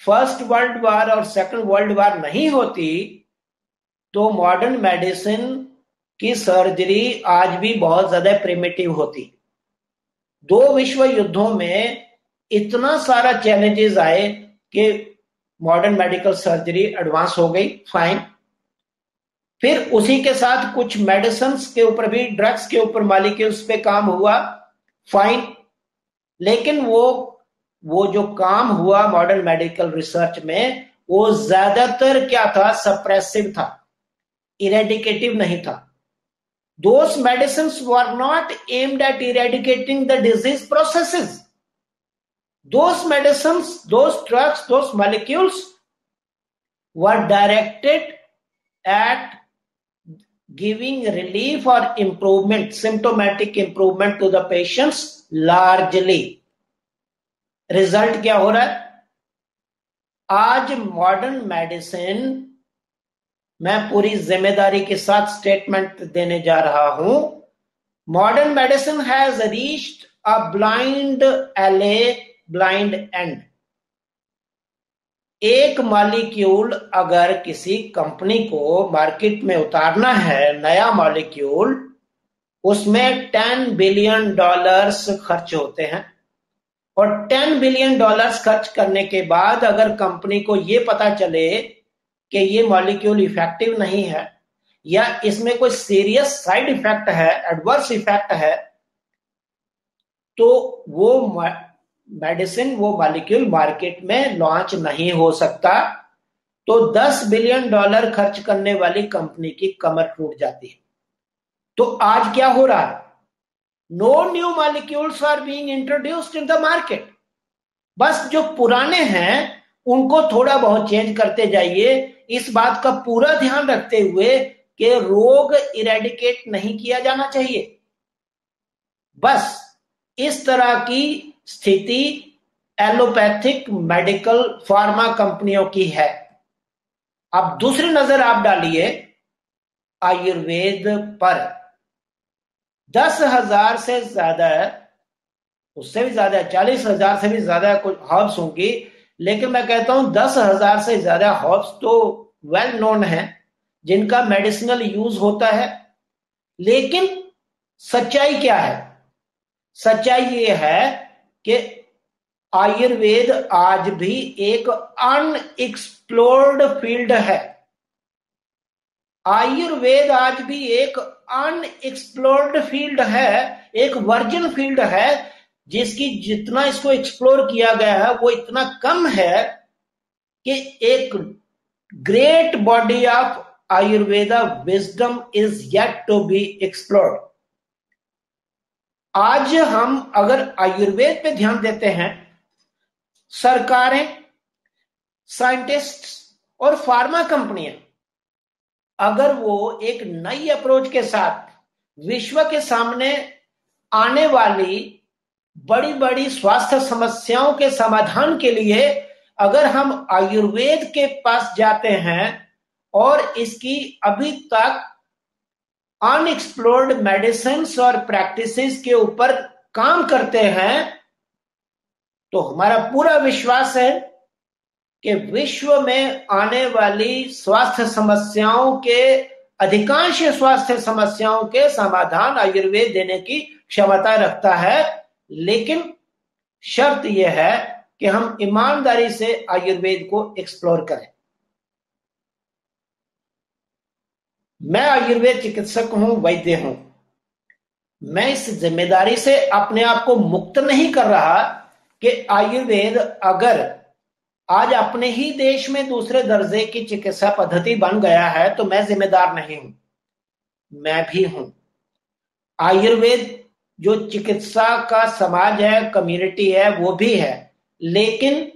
फ़र्स्ट वर्ल्ड वार और सेकंड वर्ल्ड वार नहीं होती तो मॉडर्न मेडिसिन की सर्जरी आज भी बहुत ज़्यादा प्रिमेटिव होती। दो विश्व युद्धों में इतना सारा चैलेंजेस आए कि मॉडर्न मेडिकल सर्जरी एडवांस हो गई फाइन फिर उसी के साथ कुछ मेडिसिन के ऊपर भी ड्रग्स के ऊपर मालिक उस पर काम हुआ फाइन लेकिन वो वो जो काम हुआ मॉडर्न मेडिकल रिसर्च में, वो ज़्यादातर क्या था? सप्रेसिव था. इरेडिकेटिव नहीं था. Those medicine were not aimed at eradicating the disease processes. Those medicines those drugs those molecules were directed at giving relief or improvement, symptomatic improvement to the patients largely. Result क्या हो रहा है आज modern medicine मैं पूरी ज़िम्मेदारी के साथ स्टेटमेंट देने जा रहा हूँ modern medicine has reached a blind alley blind end एक मॉलिक्यूल अगर किसी कंपनी को मार्केट में उतारना है, नया मॉलिक्यूल उसमें टेन बिलियन डॉलर्स खर्च होते हैं। और टेन बिलियन डॉलर्स खर्च करने के बाद अगर कंपनी को यह पता चले कि ये मॉलिक्यूल इफ़ेक्टिव नहीं है, या इसमें कोई सीरियस साइड इफ़ेक्ट है एडवर्स इफ़ेक्ट है तो वो मेडिसिन वो मॉलिक्यूल मार्केट में लॉन्च नहीं हो सकता तो 10 बिलियन डॉलर खर्च करने वाली कंपनी की कमर टूट जाती है। तो आज क्या हो रहा है? No new molecules are being introduced in the market बस जो पुराने हैं, उनको थोड़ा बहुत चेंज करते जाइए। इस बात का पूरा ध्यान रखते हुए कि रोग इरेडिकेट नहीं किया जाना चाहिए। बस इस तरह की स्थिति एलोपैथिक मेडिकल फार्मा कंपनियों की है। अब दूसरी नज़र आप डालिए आयुर्वेद पर। दस हज़ार से ज़्यादा, उससे भी ज़्यादा, चालीस हज़ार से भी ज़्यादा कुछ हर्ब्स होंगी, लेकिन मैं कहता हूँ दस हज़ार से ज़्यादा हर्ब्स तो वेल नोन है, जिनका मेडिसिनल यूज़ होता है। लेकिन सच्चाई क्या है? सच्चाई ये है कि आयुर्वेद आज भी एक अनएक्सप्लोर्ड फ़ील्ड है। आयुर्वेद आज भी एक अनएक्सप्लोर्ड फ़ील्ड है, एक वर्जन फ़ील्ड है, जिसकी जितना इसको एक्सप्लोर किया गया है, वो इतना कम है कि एक great body of Ayurveda wisdom is yet to be explored आज हम अगर आयुर्वेद पे ध्यान देते हैं, सरकारें साइंटिस्ट और फार्मा कंपनियाँ अगर वो एक नई अप्रोच के साथ विश्व के सामने आने वाली बड़ी बड़ी स्वास्थ्य समस्याओं के समाधान के लिए अगर हम आयुर्वेद के पास जाते हैं और इसकी अभी तक अनएक्सप्लोर्ड मेडिसिन और प्रैक्टिसेस के ऊपर काम करते हैं तो हमारा पूरा विश्वास है कि विश्व में आने वाली स्वास्थ्य समस्याओं के, अधिकांश स्वास्थ्य समस्याओं के समाधान आयुर्वेद देने की क्षमता रखता है। लेकिन शर्त यह है कि हम ईमानदारी से आयुर्वेद को एक्सप्लोर करें। मैं आयुर्वेद चिकित्सक हूँ, वैद्य हूँ। मैं इस ज़िम्मेदारी से अपने आप को मुक्त नहीं कर रहा कि आयुर्वेद अगर आज अपने ही देश में दूसरे दर्जे की चिकित्सा पद्धति बन गया है तो मैं जिम्मेदार नहीं हूँ। मैं भी हूँ। आयुर्वेद जो चिकित्सा का समाज है कम्युनिटी है, वो भी है। लेकिन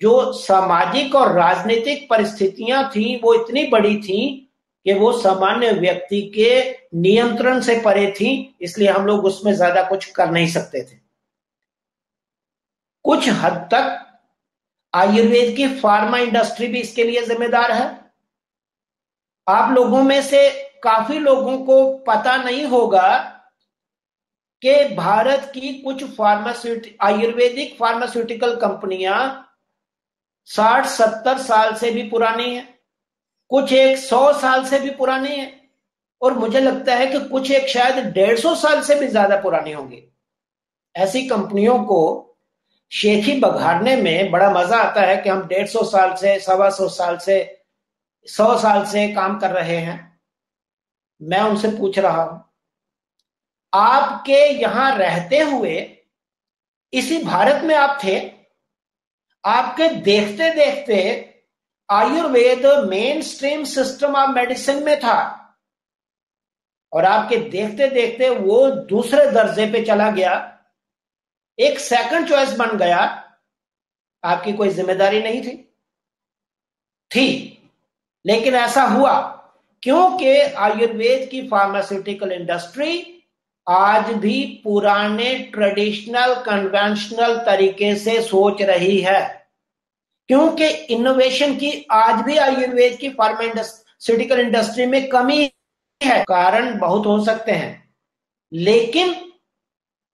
जो सामाजिक और राजनीतिक परिस्थितियाँ थी, वो इतनी बड़ी थी कि वो सामान्य व्यक्ति के नियंत्रण से परे थी, इसलिए हम लोग उसमें ज़्यादा कुछ कर नहीं सकते थे। कुछ हद तक आयुर्वेद की फार्मा इंडस्ट्री भी इसके लिए जिम्मेदार है। आप लोगों में से काफ़ी लोगों को पता नहीं होगा कि भारत की कुछ फार्मास्यूटिक आयुर्वेदिक फार्मास्यूटिकल कंपनियाँ साठ सत्तर साल से भी पुरानी है। कुछ एक सौ साल से भी पुरानी है। और मुझे लगता है कि कुछ एक शायद डेढ़ सौ साल से भी ज़्यादा पुरानी होंगे। ऐसी कंपनियों को शेखी बघाड़ने में बड़ा मज़ा आता है कि हम डेढ़ सौ साल से, सवा सौ साल से, सौ साल से काम कर रहे हैं। मैं उनसे पूछ रहा हूँ, आपके यहाँ रहते हुए इसी भारत में आप थे? आपके देखते देखते Ayurveda mainstream system of medicine में था। और आपके देखते देखते वो दूसरे दर्जे पे चला गया। एक सेकंड चॉइस बन गया। आपकी कोई ज़िम्मेदारी नहीं थी। थी। लेकिन ऐसा हुआ, क्योंकि आयुर्वेद की फार्मास्यूटिकल इंडस्ट्री आज भी पुराने ट्रेडिशनल कन्वेंशनल तरीके से सोच रही है। क्योंकि इनोवेशन की, आज भी आयुर्वेद की फार्मास्यूटिकल इंडस्ट्री में कमी है। कारण बहुत हो सकते हैं। लेकिन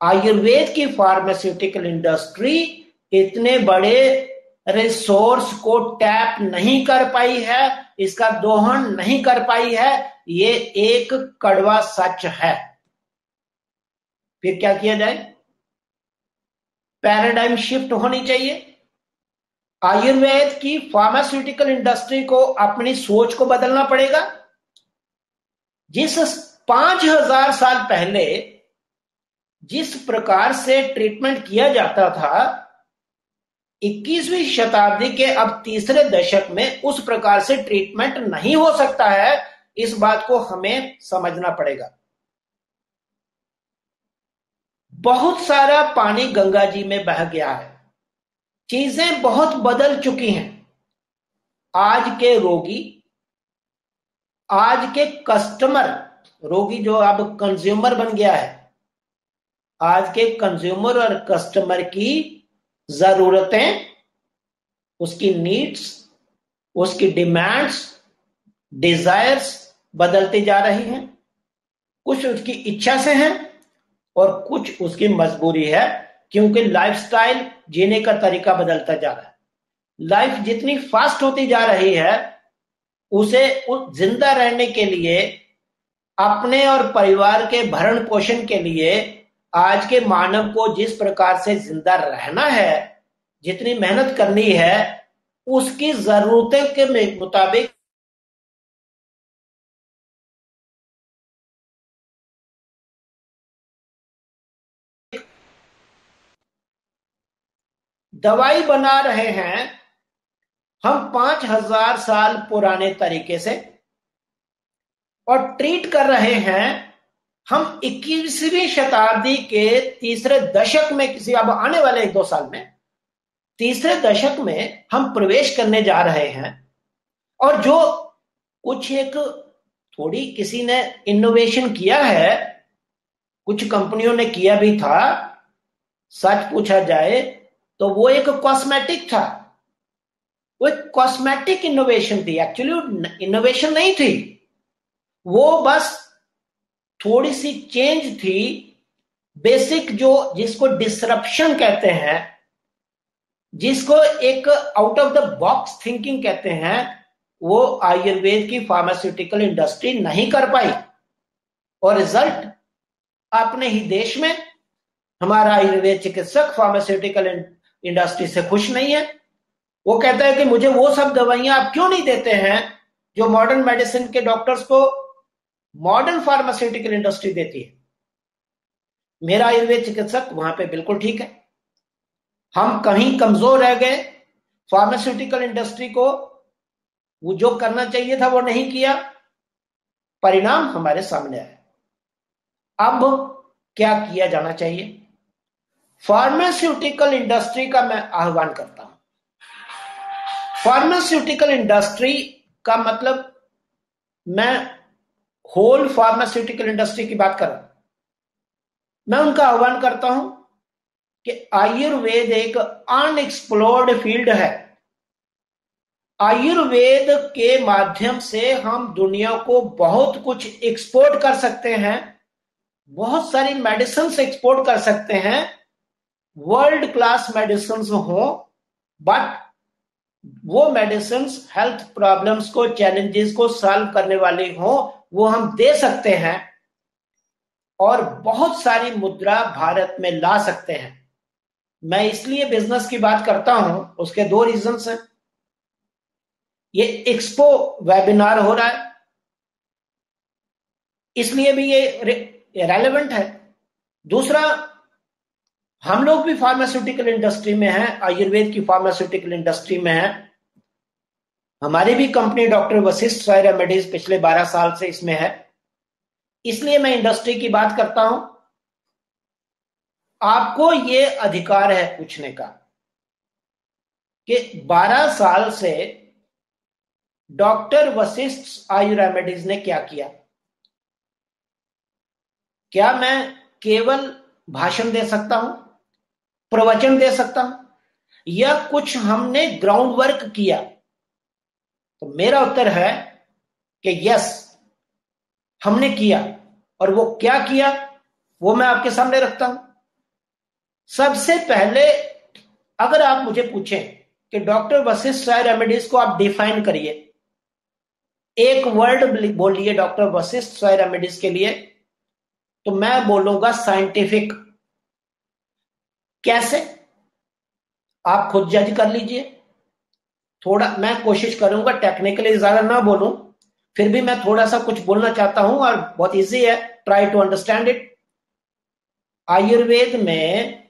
आयुर्वेद की फार्मास्यूटिकल इंडस्ट्री इतने बड़े रिसोर्स को टैप नहीं कर पाई है, इसका दोहन नहीं कर पाई है, ये एक कड़वा सच है। फिर क्या किया जाए? पैराडाइम शिफ्ट होनी चाहिए। आयुर्वेद की फार्मास्यूटिकल इंडस्ट्री को अपनी सोच को बदलना पड़ेगा। जिस पाँच हज़ार साल पहले जिस प्रकार से ट्रीटमेंट किया जाता था 21वीं शताब्दी के अब तीसरे दशक में उस प्रकार से ट्रीटमेंट नहीं हो सकता है, इस बात को हमें समझना पड़ेगा। बहुत सारा पानी गंगा जी में बह गया है। चीज़ें बहुत बदल चुकी हैं। आज के रोगी, आज के कस्टमर रोगी जो अब कंज्यूमर बन गया है, आज के कंज्यूमर और कस्टमर की जरूरतें, उसकी नीड्स उसकी डिमांड्स डिजायर्स बदलती जा रही हैं। कुछ उसकी इच्छा से हैं और कुछ उसकी मजबूरी है। क्योंकि लाइफस्टाइल जीने का तरीका बदलता जा रहा है। लाइफ जितनी फास्ट होती जा रही है, उसे ज़िंदा रहने के लिए, अपने और परिवार के भरण पोषण के लिए, आज के मानव को जिस प्रकार से ज़िंदा रहना है, जितनी मेहनत करनी है, उसकी जरूरतों के मुताबिक दवाई बना रहे हैं, हम पाँच हज़ार साल पुराने तरीके से, और ट्रीट कर रहे हैं, हम 21वीं शताब्दी के तीसरे दशक में, किसी अब आने वाले एक दो साल में, तीसरे दशक में हम प्रवेश करने जा रहे हैं, और जो कुछ एक थोड़ी किसी ने इनोवेशन किया है, कुछ कंपनियों ने किया भी था, सच पूछा जाए तो वो एक कॉस्मेटिक था। वो एक कॉस्मेटिक इनोवेशन थी। एक्चुअली इनोवेशन नहीं थी। वो बस थोड़ी सी चेंज थी। बेसिक जो, जिसको डिसरप्शन कहते हैं, जिसको एक out of the box thinking कहते हैं, वो आयुर्वेद की फार्मास्यूटिकल इंडस्ट्री नहीं कर पाई। और रिज़ल्ट अपने ही देश में हमारा आयुर्वेद चिकित्सक फार्मास्यूटिकल इंडस्ट्री से खुश नहीं है। वो कहता है कि मुझे वो सब दवाइयाँ आप क्यों नहीं देते हैं जो मॉडर्न मेडिसिन के डॉक्टर्स को मॉडर्न फार्मास्यूटिकल इंडस्ट्री देती है? मेरा आयुर्वेद चिकित्सक वहाँ पे बिल्कुल ठीक है। हम कहीं कमज़ोर रह गए फार्मास्यूटिकल इंडस्ट्री को वो जो करना चाहिए था वो नहीं किया, परिणाम हमारे सामने आया अब क्या किया जाना चाहिए? फार्मास्यूटिकल इंडस्ट्री का मैं आह्वान करता हूँ। फार्मास्यूटिकल इंडस्ट्री का मतलब मैं होल फार्मास्यूटिकल इंडस्ट्री की बात कर रहा हूँ। मैं उनका आह्वान करता हूँ कि आयुर्वेद एक अनएक्सप्लोर्ड फ़ील्ड है। आयुर्वेद के माध्यम से हम दुनिया को बहुत कुछ एक्सपोर्ट कर सकते हैं, बहुत सारी मेडिसिन एक्सपोर्ट कर सकते हैं वर्ल्ड क्लास मेडिसिन हो बट वो मेडिसिन हेल्थ प्रॉब्लम्स को चैलेंजेस को सॉल्व करने वाली हो, वो हम दे सकते हैं और बहुत सारी मुद्रा भारत में ला सकते हैं। मैं इसलिए बिज़नेस की बात करता हूँ, उसके दो रीजन हैं। ये एक्सपो वेबिनार हो रहा है। इसलिए भी ये रेलेवेंट है। दूसरा हम लोग भी फार्मास्यूटिकल इंडस्ट्री में हैं, आयुर्वेद की फार्मास्यूटिकल इंडस्ट्री में हैं। हमारी भी कंपनी डॉक्टर वशिष्ठ सॉय रेमेडीज पिछले 12 साल से इसमें है। इसलिए मैं इंडस्ट्री की बात करता हूँ। आपको ये अधिकार है पूछने का कि 12 साल से डॉक्टर वशिष्ठ आयु रेमेडीज ने क्या किया? क्या मैं केवल भाषण दे सकता हूँ? प्रवचन दे सकता हूँ? या कुछ हमने ग्राउंड वर्क किया? तो मेरा उत्तर है कि यस हमने किया। और वो क्या किया? वो मैं आपके सामने रखता हूँ। सबसे पहले अगर आप मुझे पूछें कि डॉक्टर वशिष्ठ राय रेमेडीज को आप डिफाइन करिए। एक वर्ड बोलिए डॉक्टर वशिष्ठ राय रेमेडीज के लिए तो मैं बोलूँगा साइंटिफिक कैसे? आप खुद जज कर लीजिए। थोड़ा, मैं कोशिश करूँगा टेक्निकली ज़्यादा ना बोलूँ, फिर भी मैं थोड़ा सा कुछ बोलना चाहता हूँ और बहुत इजी है try to understand it Ayurveda में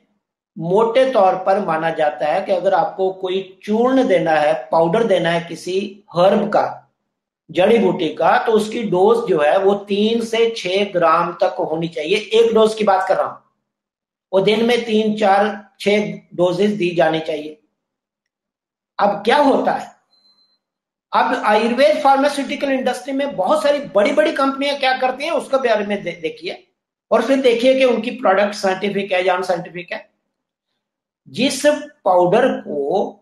मोटे तौर पर माना जाता है कि अगर आपको कोई चूर्ण देना है पाउडर देना है किसी हर्ब का, जड़ी बूटी का तो उसकी डोज जो है वो तीन से छह ग्राम तक होनी चाहिए। एक डोज की बात कर रहा हूँ। वो दिन में तीन चार छह डोजेस दी जानी चाहिए। अब क्या होता है? अब आयुर्वेद फार्मास्यूटिकल इंडस्ट्री में बहुत सारी बड़ी बड़ी कंपनियाँ क्या करती हैं उसके बारे में दे, देखिए। और फिर देखिए कि उनकी प्रोडक्ट साइंटिफिक है या साइंटिफिक है। जिस पाउडर को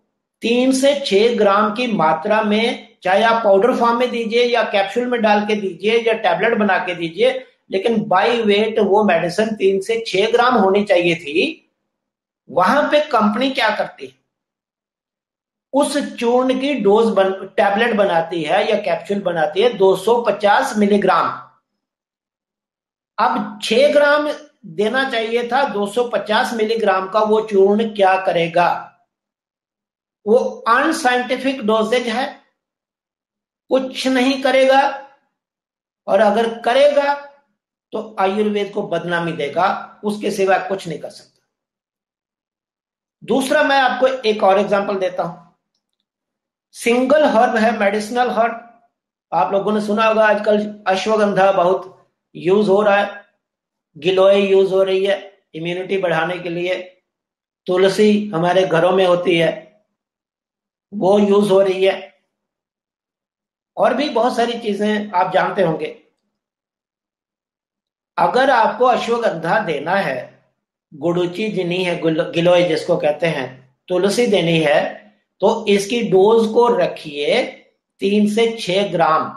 तीन से छह ग्राम की मात्रा में चाहे आप पाउडर फॉर्म में दीजिए या कैप्सूल में डाल के दीजिए या टैबलेट बना के दीजिए लेकिन बाई वेट वो मेडिसिन तीन से छह ग्राम होनी चाहिए थी। वहाँ पे कंपनी क्या करती है? उस चूर्ण की डोज बन टैबलेट बनाती है या कैप्सूल बनाती है 250 मिलीग्राम अब 6 ग्राम देना चाहिए था 250 मिलीग्राम का वो चूर्ण क्या करेगा? वो अनसाइंटिफिक डोजेज है। कुछ नहीं करेगा। और अगर करेगा तो आयुर्वेद को बदनामी देगा, उसके सिवा कुछ नहीं कर सकता। दूसरा मैं आपको एक और एग्जांपल देता हूँ। सिंगल हर्ब है मेडिसिनल हर्ब आप लोगों ने सुना होगा, आजकल अश्वगंधा बहुत यूज़ हो रहा है, गिलोय यूज़ हो रही है इम्यूनिटी बढ़ाने के लिए। तुलसी हमारे घरों में होती है, वो यूज़ हो रही है। और भी बहुत सारी चीज़ें आप जानते होंगे। अगर आपको अश्वगंधा देना है, गुड़ुची देनी है गिलोय जिसको कहते हैं, तुलसी देनी है तो इसकी डोज को रखिए तीन से छह ग्राम।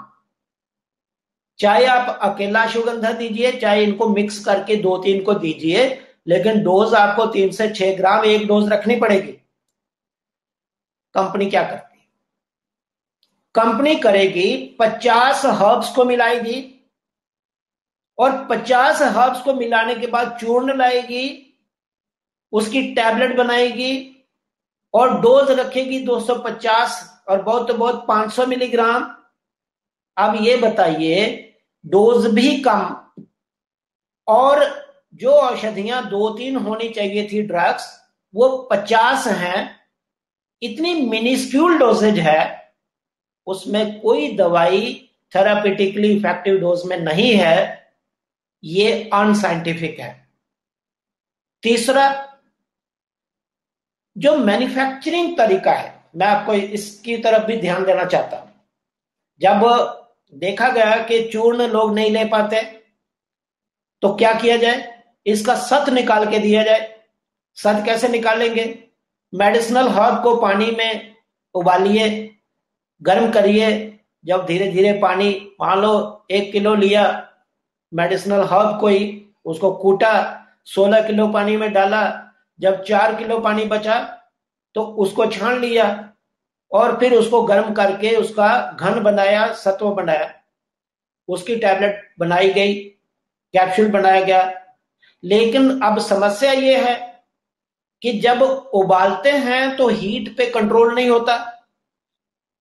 चाहे आप अकेला अश्वगंधा दीजिए, चाहे इनको मिक्स करके दो तीन को दीजिए, लेकिन डोज आपको तीन से छह ग्राम एक डोज रखनी पड़ेगी। कंपनी क्या करती कंपनी करेगी, पचास हर्ब्स को मिलाएगी और 50 हर्ब्स को मिलाने के बाद चूर्ण लाएगी, उसकी टैबलेट बनाएगी और डोज रखेगी 250 और बहुत तो बहुत 500 मिलीग्राम अब ये बताइए डोज भी कम और जो औषधियाँ दो तीन होनी चाहिए थी ड्रग्स वो 50 हैं, इतनी मिनिस्क्यूल डोजेज है, उसमें कोई दवाई थेरापेटिकली इफ़ेक्टिव डोज में नहीं है। ये अनसाइंटिफिक है। तीसरा, जो मैन्युफैक्चरिंग तरीका है, मैं आपको इसकी तरफ़ भी ध्यान देना चाहता हूँ। जब देखा गया कि चूर्ण लोग नहीं ले पाते तो क्या किया जाए? इसका सत निकाल के दिया जाए। सत कैसे निकालेंगे? मेडिसिनल हर्ब को पानी में उबालिए, गर्म करिए। जब धीरे धीरे पानी, मान लो एक किलो लिया मेडिसिनल हर्ब कोई, उसको कूटा 16 किलो पानी में डाला, जब चार किलो पानी बचा तो उसको छान लिया और फिर उसको गर्म करके उसका घन बनाया, सत्व बनाया। उसकी टैबलेट बनाई गई, कैप्सूल बनाया गया। लेकिन अब समस्या ये है कि जब उबालते हैं तो हीट पे कंट्रोल नहीं होता।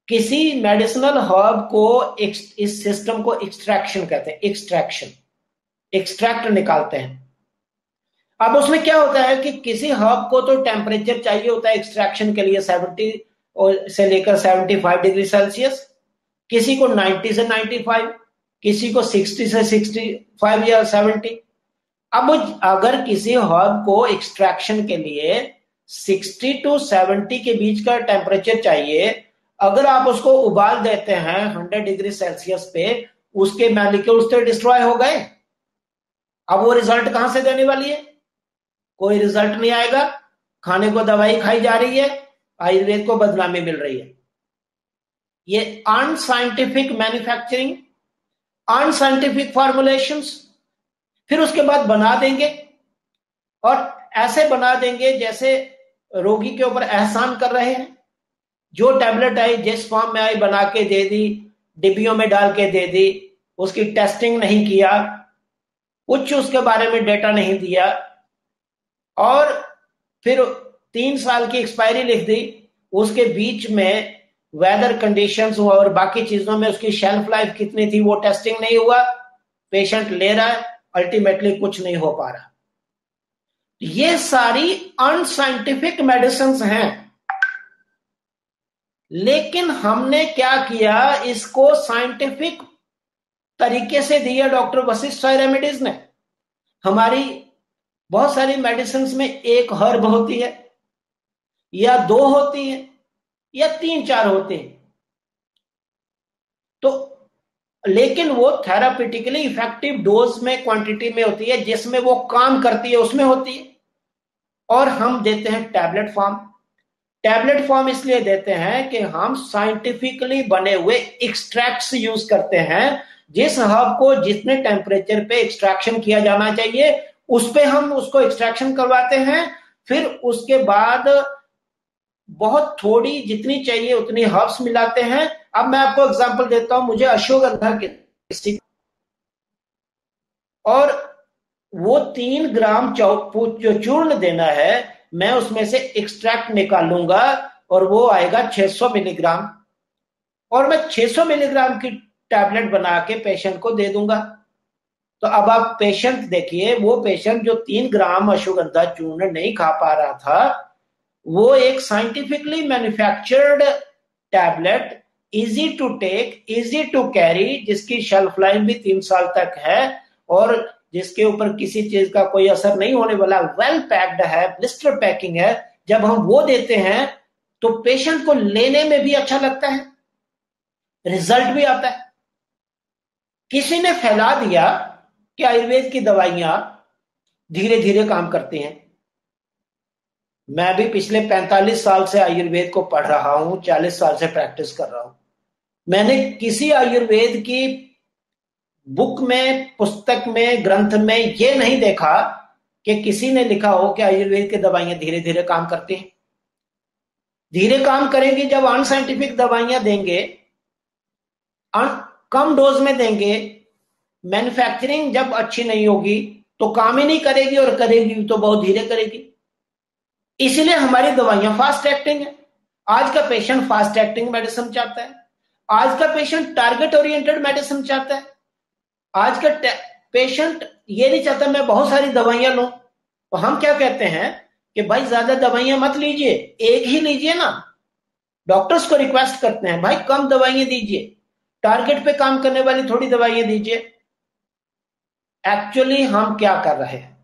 किसी मेडिसिनल हर्ब को इस सिस्टम को एक्सट्रैक्शन कहते हैं एक्सट्रैक्शन एक्सट्रैक्ट निकालते हैं। अब उसमें क्या होता है कि किसी हर्ब को तो टेम्परेचर चाहिए होता है एक्सट्रैक्शन के लिए 70 से लेकर 75 डिग्री सेल्सियस किसी को 90 से 95 किसी को 60 से 65 या 70 अब अगर किसी हर्ब को एक्सट्रैक्शन के लिए 60 टू 70 के बीच का टेम्परेचर चाहिए अगर आप उसको उबाल देते हैं 100 डिग्री सेल्सियस पे, उसके मैलिक्यूल्स तो डिस्ट्रॉय हो गए। अब वो रिज़ल्ट कहाँ से देने वाली है? कोई रिज़ल्ट नहीं आएगा। खाने को दवाई खाई जा रही है, आयुर्वेद को बदनामी मिल रही है। ये अनसाइंटिफिक मैन्युफैक्चरिंग अनसाइंटिफिक फॉर्मुलेशन फिर उसके बाद बना देंगे। और ऐसे बना देंगे जैसे रोगी के ऊपर एहसान कर रहे हैं। जो टैबलेट आई, जिस फॉर्म में आई, बना के दे दी, डिब्बियों में डाल के दे दी, उसकी टेस्टिंग नहीं किया, कुछ उसके बारे में डेटा नहीं दिया, और फिर तीन साल की एक्सपायरी लिख दी, उसके बीच में वेदर कंडीशंस और बाकी चीज़ों में उसकी शेल्फ लाइफ कितनी थी, वो टेस्टिंग नहीं हुआ पेशेंट ले रहा है अल्टीमेटली कुछ नहीं हो पा रहा। ये सारी अनसाइंटिफिक मेडिसिन हैं। लेकिन हमने क्या किया? इसको साइंटिफिक तरीके से दिया डॉक्टर वशिष्ठ सॉय रेमेडीज ने। हमारी बहुत सारी मेडिसिन में एक हर्ब होती है, या दो होती है, या तीन चार होते हैं। तो लेकिन वो थेरापिटिकली इफ़ेक्टिव डोज में क्वांटिटी में होती है, जिसमें वो काम करती है, उसमें होती है। और हम देते हैं टैबलेट फॉर्म टैबलेट फॉर्म इसलिए देते हैं कि हम साइंटिफिकली बने हुए एक्सट्रैक्ट्स यूज़ करते हैं, जिस हब को जितने टेम्परेचर पे एक्सट्रैक्शन किया जाना चाहिए, उस पे हम उसको एक्सट्रैक्शन करवाते हैं, फिर उसके बाद बहुत थोड़ी जितनी चाहिए उतनी हर्ब्स मिलाते हैं। अब मैं आपको एग्जांपल देता हूँ, मुझे अशोगंधा के और वो तीन ग्राम चूर्ण देना है मैं उसमें से एक्सट्रैक्ट निकालूँगा और वो आएगा 600 मिलीग्राम और मैं 600 मिलीग्राम की टैबलेट बना के पेशेंट को दे दूँगा। तो अब आप पेशेंट देखिए, वो पेशेंट जो तीन ग्राम अश्वगंधा चूर्ण नहीं खा पा रहा था, वो एक scientifically manufactured tablet easy to take easy to carry जिसकी शेल्फ लाइन भी तीन साल तक है और जिसके ऊपर किसी चीज़ का कोई असर नहीं होने वाला। वेल पैक्ड है ब्लिस्टर पैकिंग है। जब हम वो देते हैं तो पेशेंट को लेने में भी अच्छा लगता है। रिज़ल्ट भी आता है। किसी ने फैला दिया कि आयुर्वेद की दवाइयाँ धीरे धीरे काम करती हैं। मैं भी पिछले 45 साल से आयुर्वेद को पढ़ रहा हूँ 40 साल से प्रैक्टिस कर रहा हूँ। मैंने किसी आयुर्वेद की बुक में, पुस्तक में, ग्रंथ में ये नहीं देखा कि किसी ने लिखा हो कि आयुर्वेद की दवाइयाँ धीरे धीरे काम करती हैं। धीरे काम करेंगी, जब अनसाइंटिफिक दवाइयाँ देंगे कम डोज में देंगे, मैन्युफैक्चरिंग जब अच्छी नहीं होगी तो काम ही नहीं करेगी और करेगी तो बहुत धीरे करेगी। इसलिए हमारी दवाइयाँ फास्ट एक्टिंग है। आज का पेशेंट फास्ट एक्टिंग मेडिसिन चाहता है। आज का पेशेंट टारगेट ओरिएंटेड मेडिसिन चाहता है। आज का पेशेंट ये नहीं चाहता मैं बहुत सारी दवाइयाँ लू। तो हम क्या कहते हैं कि भाई ज़्यादा दवाइयाँ मत लीजिए, एक ही लीजिए ना। डॉक्टर्स को रिक्वेस्ट करते हैं, भाई कम दवाइयाँ दीजिए। टारगेट पे काम करने वाली थोड़ी दवाइयाँ दीजिए। एक्चुअली हम क्या कर रहे हैं?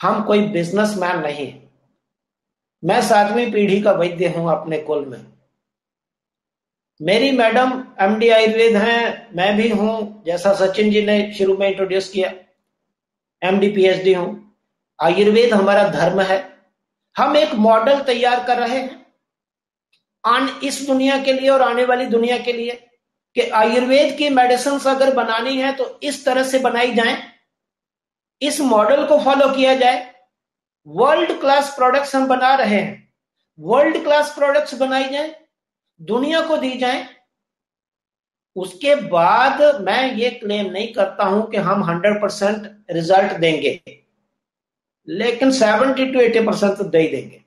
हम कोई बिजनेसमैन नहीं। मैं सातवीं पीढ़ी का वैद्य हूँ अपने कुल में। मेरी मैडम एमडी आयुर्वेद हैं, मैं भी हूँ, जैसा सचिन जी ने शुरू में इंट्रोड्यूस किया। एमडी पीएचडी हूँ। आयुर्वेद हमारा धर्म है। हम एक मॉडल तैयार कर रहे हैं। इस दुनिया के लिए और आने वाली दुनिया के लिए कि आयुर्वेद की मेडिसिन अगर बनानी है तो इस तरह से बनाई जाए। इस मॉडल को फॉलो किया जाए। वर्ल्ड क्लास प्रोडक्ट्स हम बना रहे हैं। वर्ल्ड क्लास प्रोडक्ट्स बनाई जाए। दुनिया को दी जाए। उसके बाद मैं ये क्लेम नहीं करता हूँ कि हम 100 परसेंट रिज़ल्ट देंगे, लेकिन 70 टू 80 परसेंट तो दे ही देंगे।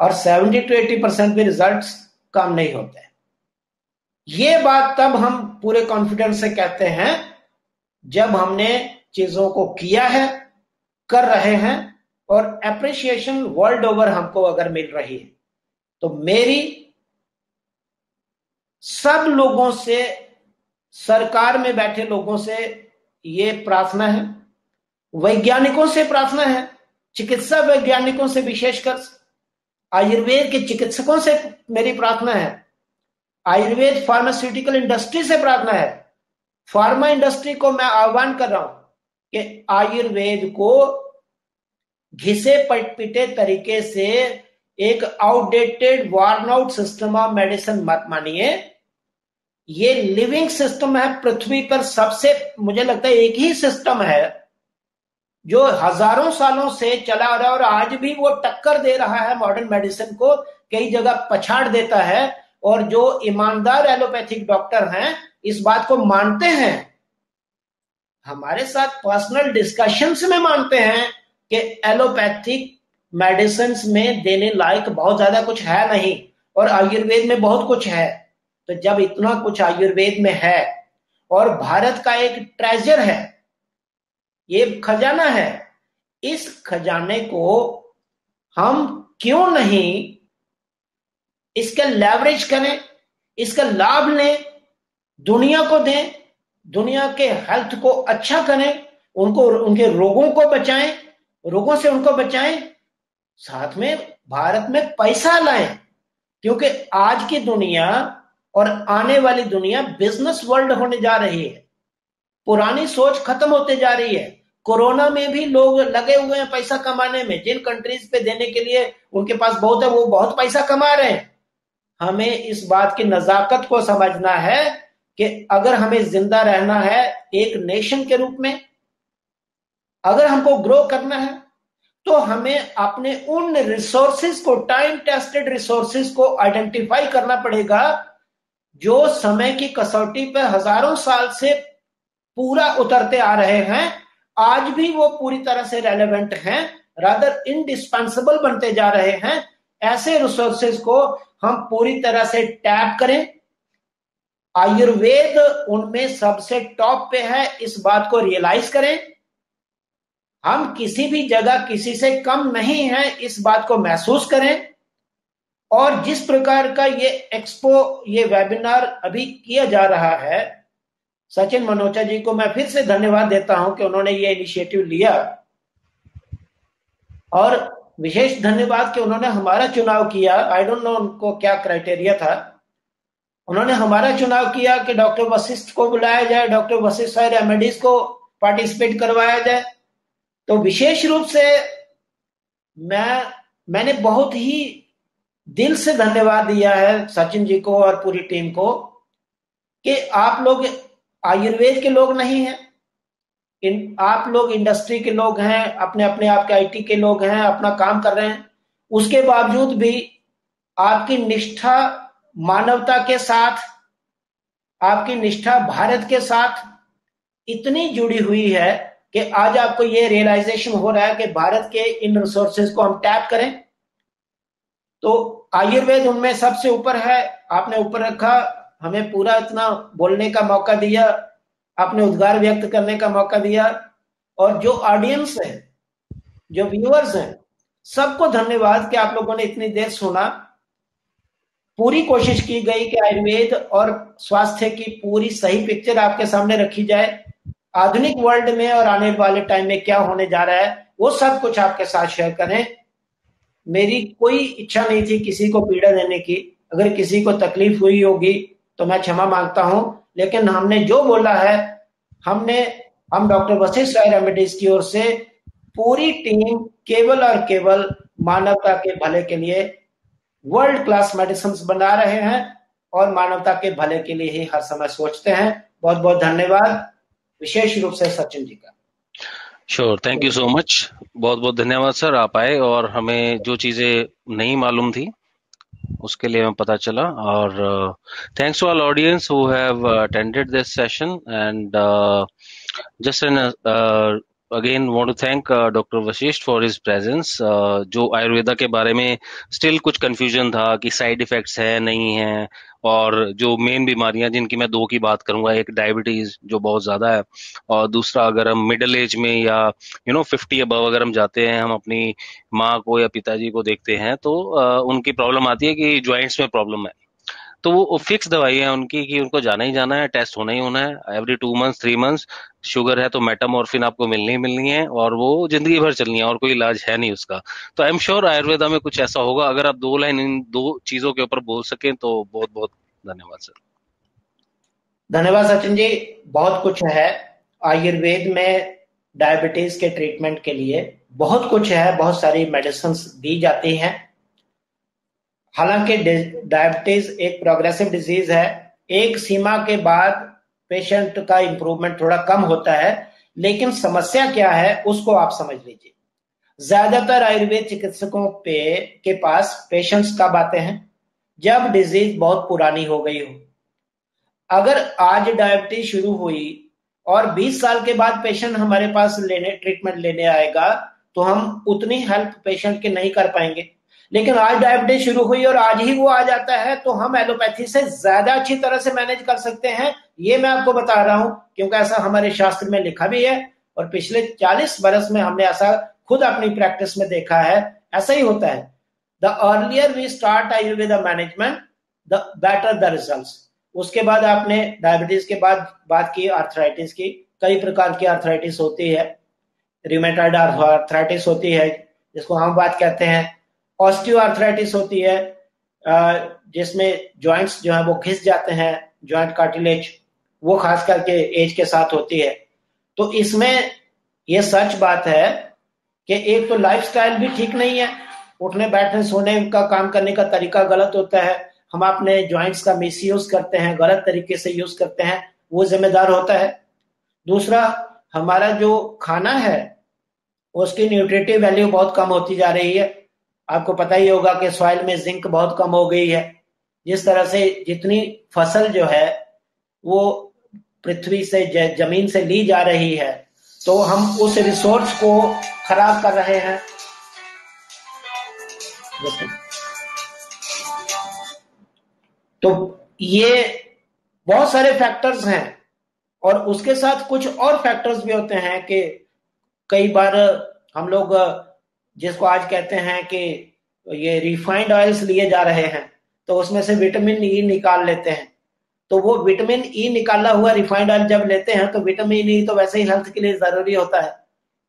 और 70 टू 80 परसेंट भी रिज़ल्ट कम नहीं होते। ये बात तब हम पूरे कॉन्फिडेंस से कहते हैं, जब हमने चीज़ों को किया है, कर रहे हैं, और अप्रिसिएशन वर्ल्ड ओवर हमको अगर मिल रही है तो मेरी सब लोगों से, सरकार में बैठे लोगों से ये प्रार्थना है। वैज्ञानिकों से प्रार्थना है, चिकित्सा वैज्ञानिकों से विशेषकर, आयुर्वेद के चिकित्सकों से मेरी प्रार्थना है। आयुर्वेद फार्मास्यूटिकल इंडस्ट्री से प्रार्थना है। फार्मा इंडस्ट्री को मैं आह्वान कर रहा हूँ कि आयुर्वेद को घिसे पटपिटे तरीके से एक outdated worn out system of medicine मत मानिए। ये लिविंग सिस्टम है, पृथ्वी पर सबसे, मुझे लगता है एक ही सिस्टम है, जो हज़ारों सालों से चला आ रहा है और आज भी वो टक्कर दे रहा है मॉडर्न मेडिसिन को, कई जगह पछाड़ देता है, और जो ईमानदार एलोपैथिक डॉक्टर हैं, इस बात को मानते हैं। हमारे साथ पर्सनल डिस्कशंस में मानते हैं कि एलोपैथिक मेडिसिन में देने लायक बहुत ज़्यादा कुछ है नहीं, और आयुर्वेद में बहुत कुछ है। तो जब इतना कुछ आयुर्वेद में है और भारत का एक ट्रेजर है, ये खजाना है, इस खजाने को हम क्यों नहीं इसका लेवरेज करें, इसका लाभ लें, दुनिया को दें, दुनिया के हेल्थ को अच्छा करें, उनको, उनके रोगों को बचाएँ, रोगों से उनको बचाएँ, साथ में भारत में पैसा लाएँ, क्योंकि आज की दुनिया और आने वाली दुनिया बिज़नेस वर्ल्ड होने जा रही है। पुरानी सोच खत्म होते जा रही है। कोरोना में भी लोग लगे हुए हैं पैसा कमाने में। जिन कंट्रीज़ पे देने के लिए उनके पास बहुत है, वो बहुत पैसा कमा रहे हैं। हमें इस बात की नजाकत को समझना है कि अगर हमें ज़िंदा रहना है एक नेशन के रूप में, अगर हमको ग्रो करना है तो हमें अपने उन रिसोर्सेज को टाइम टेस्टेड रिसोर्सेज को आइडेंटिफाई करना पड़ेगा जो समय की कसौटी पर हज़ारों साल से पूरा उतरते आ रहे हैं, आज भी वो पूरी तरह से रेलेवेंट हैं रादर इनडिस्पेंसिबल बनते जा रहे हैं। ऐसे रिसोर्सेज को हम पूरी तरह से टैप करें। आयुर्वेद उनमें सबसे टॉप पे है, इस बात को रियलाइज़ करें। हम किसी भी जगह किसी से कम नहीं है, इस बात को महसूस करें। और जिस प्रकार का ये एक्सपो ये वेबिनार अभी किया जा रहा है, सचिन मनोचा जी को मैं फिर से धन्यवाद देता हूँ कि उन्होंने ये इनिशिएटिव लिया। और विशेष धन्यवाद कि उन्होंने हमारा चुनाव किया। आई डोंट नो उनको क्या क्राइटेरिया था। उन्होंने हमारा चुनाव किया कि डॉक्टर वशिष्ठ को बुलाया जाए डॉक्टर वशिष्ठ रेमेडीज को पार्टिसिपेट करवाया जाए। तो विशेष रूप से मैं, मैंने बहुत ही दिल से धन्यवाद दिया है सचिन जी को और पूरी टीम को कि आप लोग आयुर्वेद के लोग नहीं हैं। इन, आप लोग इंडस्ट्री के लोग हैं अपने अपने आप के आईटी के लोग हैं, अपना काम कर रहे हैं। उसके बावजूद भी आपकी निष्ठा मानवता के साथ, आपकी निष्ठा भारत के साथ इतनी जुड़ी हुई है कि आज आपको ये रियलाइजेशन हो रहा है कि भारत के इन रिसोर्सेज को हम टैप करें। तो आयुर्वेद उनमें सबसे ऊपर है, आपने ऊपर रखा, हमें पूरा इतना बोलने का मौका दिया, आपने उद्गार व्यक्त करने का मौका दिया, और जो ऑडियंस है, जो व्यूअर्स हैं, सबको धन्यवाद कि आप लोगों ने इतनी देर सुना। पूरी कोशिश की गई कि आयुर्वेद और स्वास्थ्य की पूरी सही पिक्चर आपके सामने रखी जाए। आधुनिक वर्ल्ड में और आने वाले टाइम में क्या होने जा रहा है, वो सब कुछ आपके साथ शेयर करें। मेरी कोई इच्छा नहीं थी किसी को पीड़ा देने की। अगर किसी को तकलीफ़ हुई होगी तो मैं क्षमा माँगता हूँ। लेकिन हमने जो बोला है, हमने, हम डॉक्टर वशिष्ठ राय रेमेडीज की ओर से पूरी टीम केवल और केवल मानवता के भले के लिए वर्ल्ड क्लास मेडिसिन बना रहे हैं और मानवता के भले के लिए ही हर समय सोचते हैं। बहुत बहुत धन्यवाद। विशेष रूप से सचिन जी का। Sure thank you so much बहुत बहुत धन्यवाद, सर, आप आए और हमें जो चीज़ें नहीं मालूम थी, उसके लिए हमें पता चला। और thanks to all audience who have attended this session and just an again want to thank doctor Vashisht for his presence जो आयुर्वेदा के बारे में स्टिल कुछ कंफ्यूजन था कि साइड इफेक्ट्स है, नहीं है और जो मेन बीमारियाँ जिनकी मैं दो की बात करूँगा एक डायबिटीज़ जो बहुत ज़्यादा है और दूसरा अगर हम मिडल एज में या यू नो फिफ्टी अबव अगर हम जाते हैं हम अपनी माँ को या पिताजी को देखते हैं तो आ, उनकी प्रॉब्लम आती है कि ज्वाइंट्स में प्रॉब्लम है। तो वो फिक्स दवाई है उनकी कि उनको जाना ही जाना है टेस्ट होना ही होना है। Every two months three months sugar है तो मेटामोरफिन आपको मिलनी ही मिलनी है और वो ज़िंदगी भर चलनी है और कोई इलाज है नहीं उसका। तो आई एम श्योर आयुर्वेदा में कुछ ऐसा होगा। अगर आप दो लाइन इन दो चीज़ों के ऊपर बोल सकें तो बहुत बहुत धन्यवाद सर धन्यवाद सचिन जी। बहुत कुछ है। आयुर्वेद में डायबिटीज़ के ट्रीटमेंट के लिए बहुत कुछ है। बहुत सारी मेडिसिन दी जाती हैं। हालाँकि डायबिटीज़ एक प्रोग्रेसिव डिज़ीज़ है। एक सीमा के बाद पेशेंट का इंप्रूवमेंट थोड़ा कम होता है, लेकिन समस्या क्या है, उसको आप समझ लीजिए। ज़्यादातर आयुर्वेद चिकित्सकों पे, के पास पेशेंट्स कब आते हैं। जब डिज़ीज़ बहुत पुरानी हो गई हो, अगर आज डायबिटीज़ शुरू हुई और 20 साल के बाद पेशेंट हमारे पास लेने ट्रीटमेंट लेने आएगा तो हम उतनी हेल्प पेशेंट के नहीं कर पाएँगे। लेकिन आज डायबिटीज़ शुरू हुई और आज ही वो आ जाता है तो हम एलोपैथी से ज़्यादा अच्छी तरह से मैनेज कर सकते हैं। ये मैं आपको बता रहा हूँ, क्योंकि ऐसा हमारे शास्त्र में लिखा भी है और पिछले 40 बरस में हमने ऐसा खुद अपनी प्रैक्टिस में देखा है। ऐसा ही होता है। The earlier we start Ayurveda management the better the result उसके बाद आपने डायबिटीज़ के बाद बात की आर्थराइटिस की, कई प्रकार की आर्थराइटिस होती है। रिमेटाइड आर्थराइटिस होती है, जिसको हम बात कहते हैं। ऑस्टियोआर्थराइटिस होती है जिसमें जॉइंट्स जो है वो घिस जाते हैं ज्वाइंट कार्टिलेज वो खास करके एज के साथ होती है। तो इसमें ये सच बात है कि एक तो लाइफस्टाइल भी ठीक नहीं है, उठने बैठने सोने का काम करने का तरीका गलत होता है, हम अपने ज्वाइंट्स का मिस यूज़ करते हैं, गलत तरीके से यूज़ करते हैं, वो जिम्मेदार होता है। दूसरा, हमारा जो खाना है, उसकी न्यूट्रिटिव वैल्यू बहुत कम होती जा रही है आपको पता ही होगा कि सॉइल में जिंक बहुत कम हो गई है। जिस तरह से जितनी फ़सल जो है, वो पृथ्वी से ज़मीन से ली जा रही है तो हम उस रिसोर्स को खराब कर रहे हैं। तो ये बहुत सारे फैक्टर्स हैं, और उसके साथ कुछ और फैक्टर्स भी होते हैं कि कई बार हम लोग जिसको आज कहते हैं कि ये रिफाइंड ऑयल्स लिए जा रहे हैं तो उसमें से विटामिन ई e निकाल लेते हैं। तो वो विटामिन ई e निकाला हुआ रिफाइंड ऑयल जब लेते हैं तो विटामिन ई e तो वैसे ही हेल्थ के लिए ज़रूरी होता है।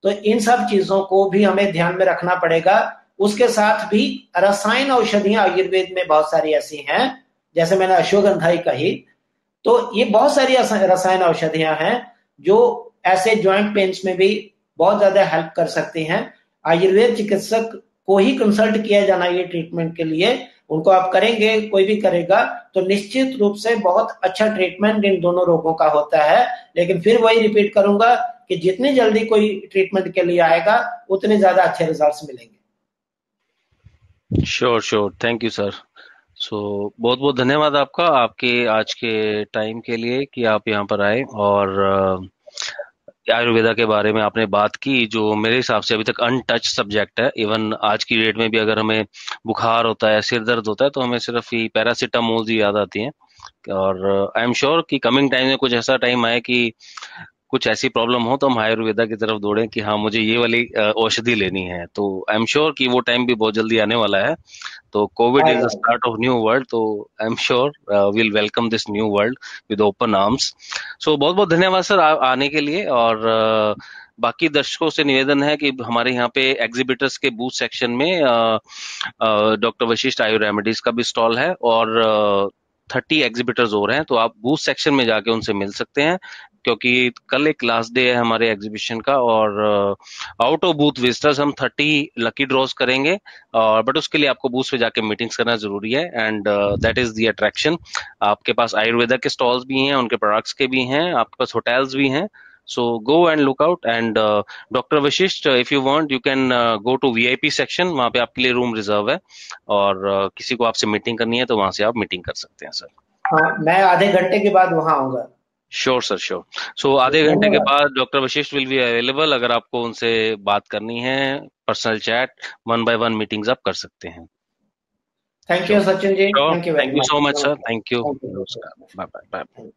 तो इन सब चीज़ों को भी हमें ध्यान में रखना पड़ेगा। उसके साथ भी रसायन औषधियाँ आयुर्वेद में बहुत सारी ऐसी हैं, जैसे मैंने अश्वगंधाई कही। तो ये बहुत सारी रसायन औषधियाँ हैं, जो ऐसे ज्वाइंट पेन्स में भी बहुत ज़्यादा हेल्प कर सकती हैं। आयुर्वेद चिकित्सक को ही कंसल्ट किया जाना ये ट्रीटमेंट के लिए। उनको आप करेंगे, कोई भी करेगा तो निश्चित रूप से बहुत अच्छा ट्रीटमेंट इन दोनों रोगों का होता है। लेकिन फिर वही रिपीट करूँगा कि जितनी जल्दी कोई ट्रीटमेंट के लिए आएगा, उतने ज़्यादा अच्छे रिजल्ट्स मिलेंगे। Sure sure thank you sir so बहुत बहुत धन्यवाद आपका, आपके आज के टाइम के लिए कि आप यहाँ पर आए और आयुर्वेदा के बारे में आपने बात की, जो मेरे हिसाब से अभी तक अनटच सब्जेक्ट है। इवन आज की डेट में भी अगर हमें बुखार होता है, सिर दर्द होता है तो हमें सिर्फ़ ही पैरासिटामोल ही याद आती है। और आई एम श्योर कि कमिंग टाइम में कुछ ऐसा टाइम आए कि कुछ ऐसी प्रॉब्लम हो तो हम आयुर्वेदा की तरफ़ दौड़े कि हाँ मुझे ये वाली औषधि लेनी है। तो आई एम श्योर कि वो टाइम भी बहुत जल्दी आने वाला है। तो covid is the start of new world तो I am sure will welcome this new world with open arms so बहुत बहुत धन्यवाद सर आ, आने के लिए और uh, बाकी दर्शकों से निवेदन है कि हमारे यहाँ पे एग्जीबिटर्स के बूथ सेक्शन में डॉक्टर वशिष्ठ आयु रेमेडीज का भी स्टॉल है और थर्टी एग्जीबिटर्स हो रहे हैं तो आप बूथ सेक्शन में जाके उनसे मिल सकते हैं। क्योंकि कल एक लास्ट डे है हमारे एग्जीबिशन का और आउट ऑफ़ बूथ विजिटर्स हम थर्टी लकी ड्रॉज करेंगे और बट उसके लिए आपको बूथ पे जाके मीटिंग्स करना ज़रूरी है and that is the attraction आपके पास आयुर्वेदा के स्टॉल्स भी हैं उनके प्रोडक्ट्स के भी हैं आपके पास होटल्स भी हैं so go and look out and uh, dr vashisht uh, if you want you can uh, go to vip section वहाँ पे आपके लिए रूम रिज़र्व है और uh, किसी को आपसे मीटिंग करनी है तो वहाँ से आप मीटिंग कर सकते हैं सर हाँ मैं आधे घंटे के बाद वहाँ आऊँगा। श्योर सर श्योर सो आधे घंटे के बाद doctor Vashisht will be available अगर आपको उनसे बात करनी है personal chat one by one meetings आप कर सकते हैं। Thank you Sachin ji thank you so much sir thank you नमस्कार बाय बाय बाय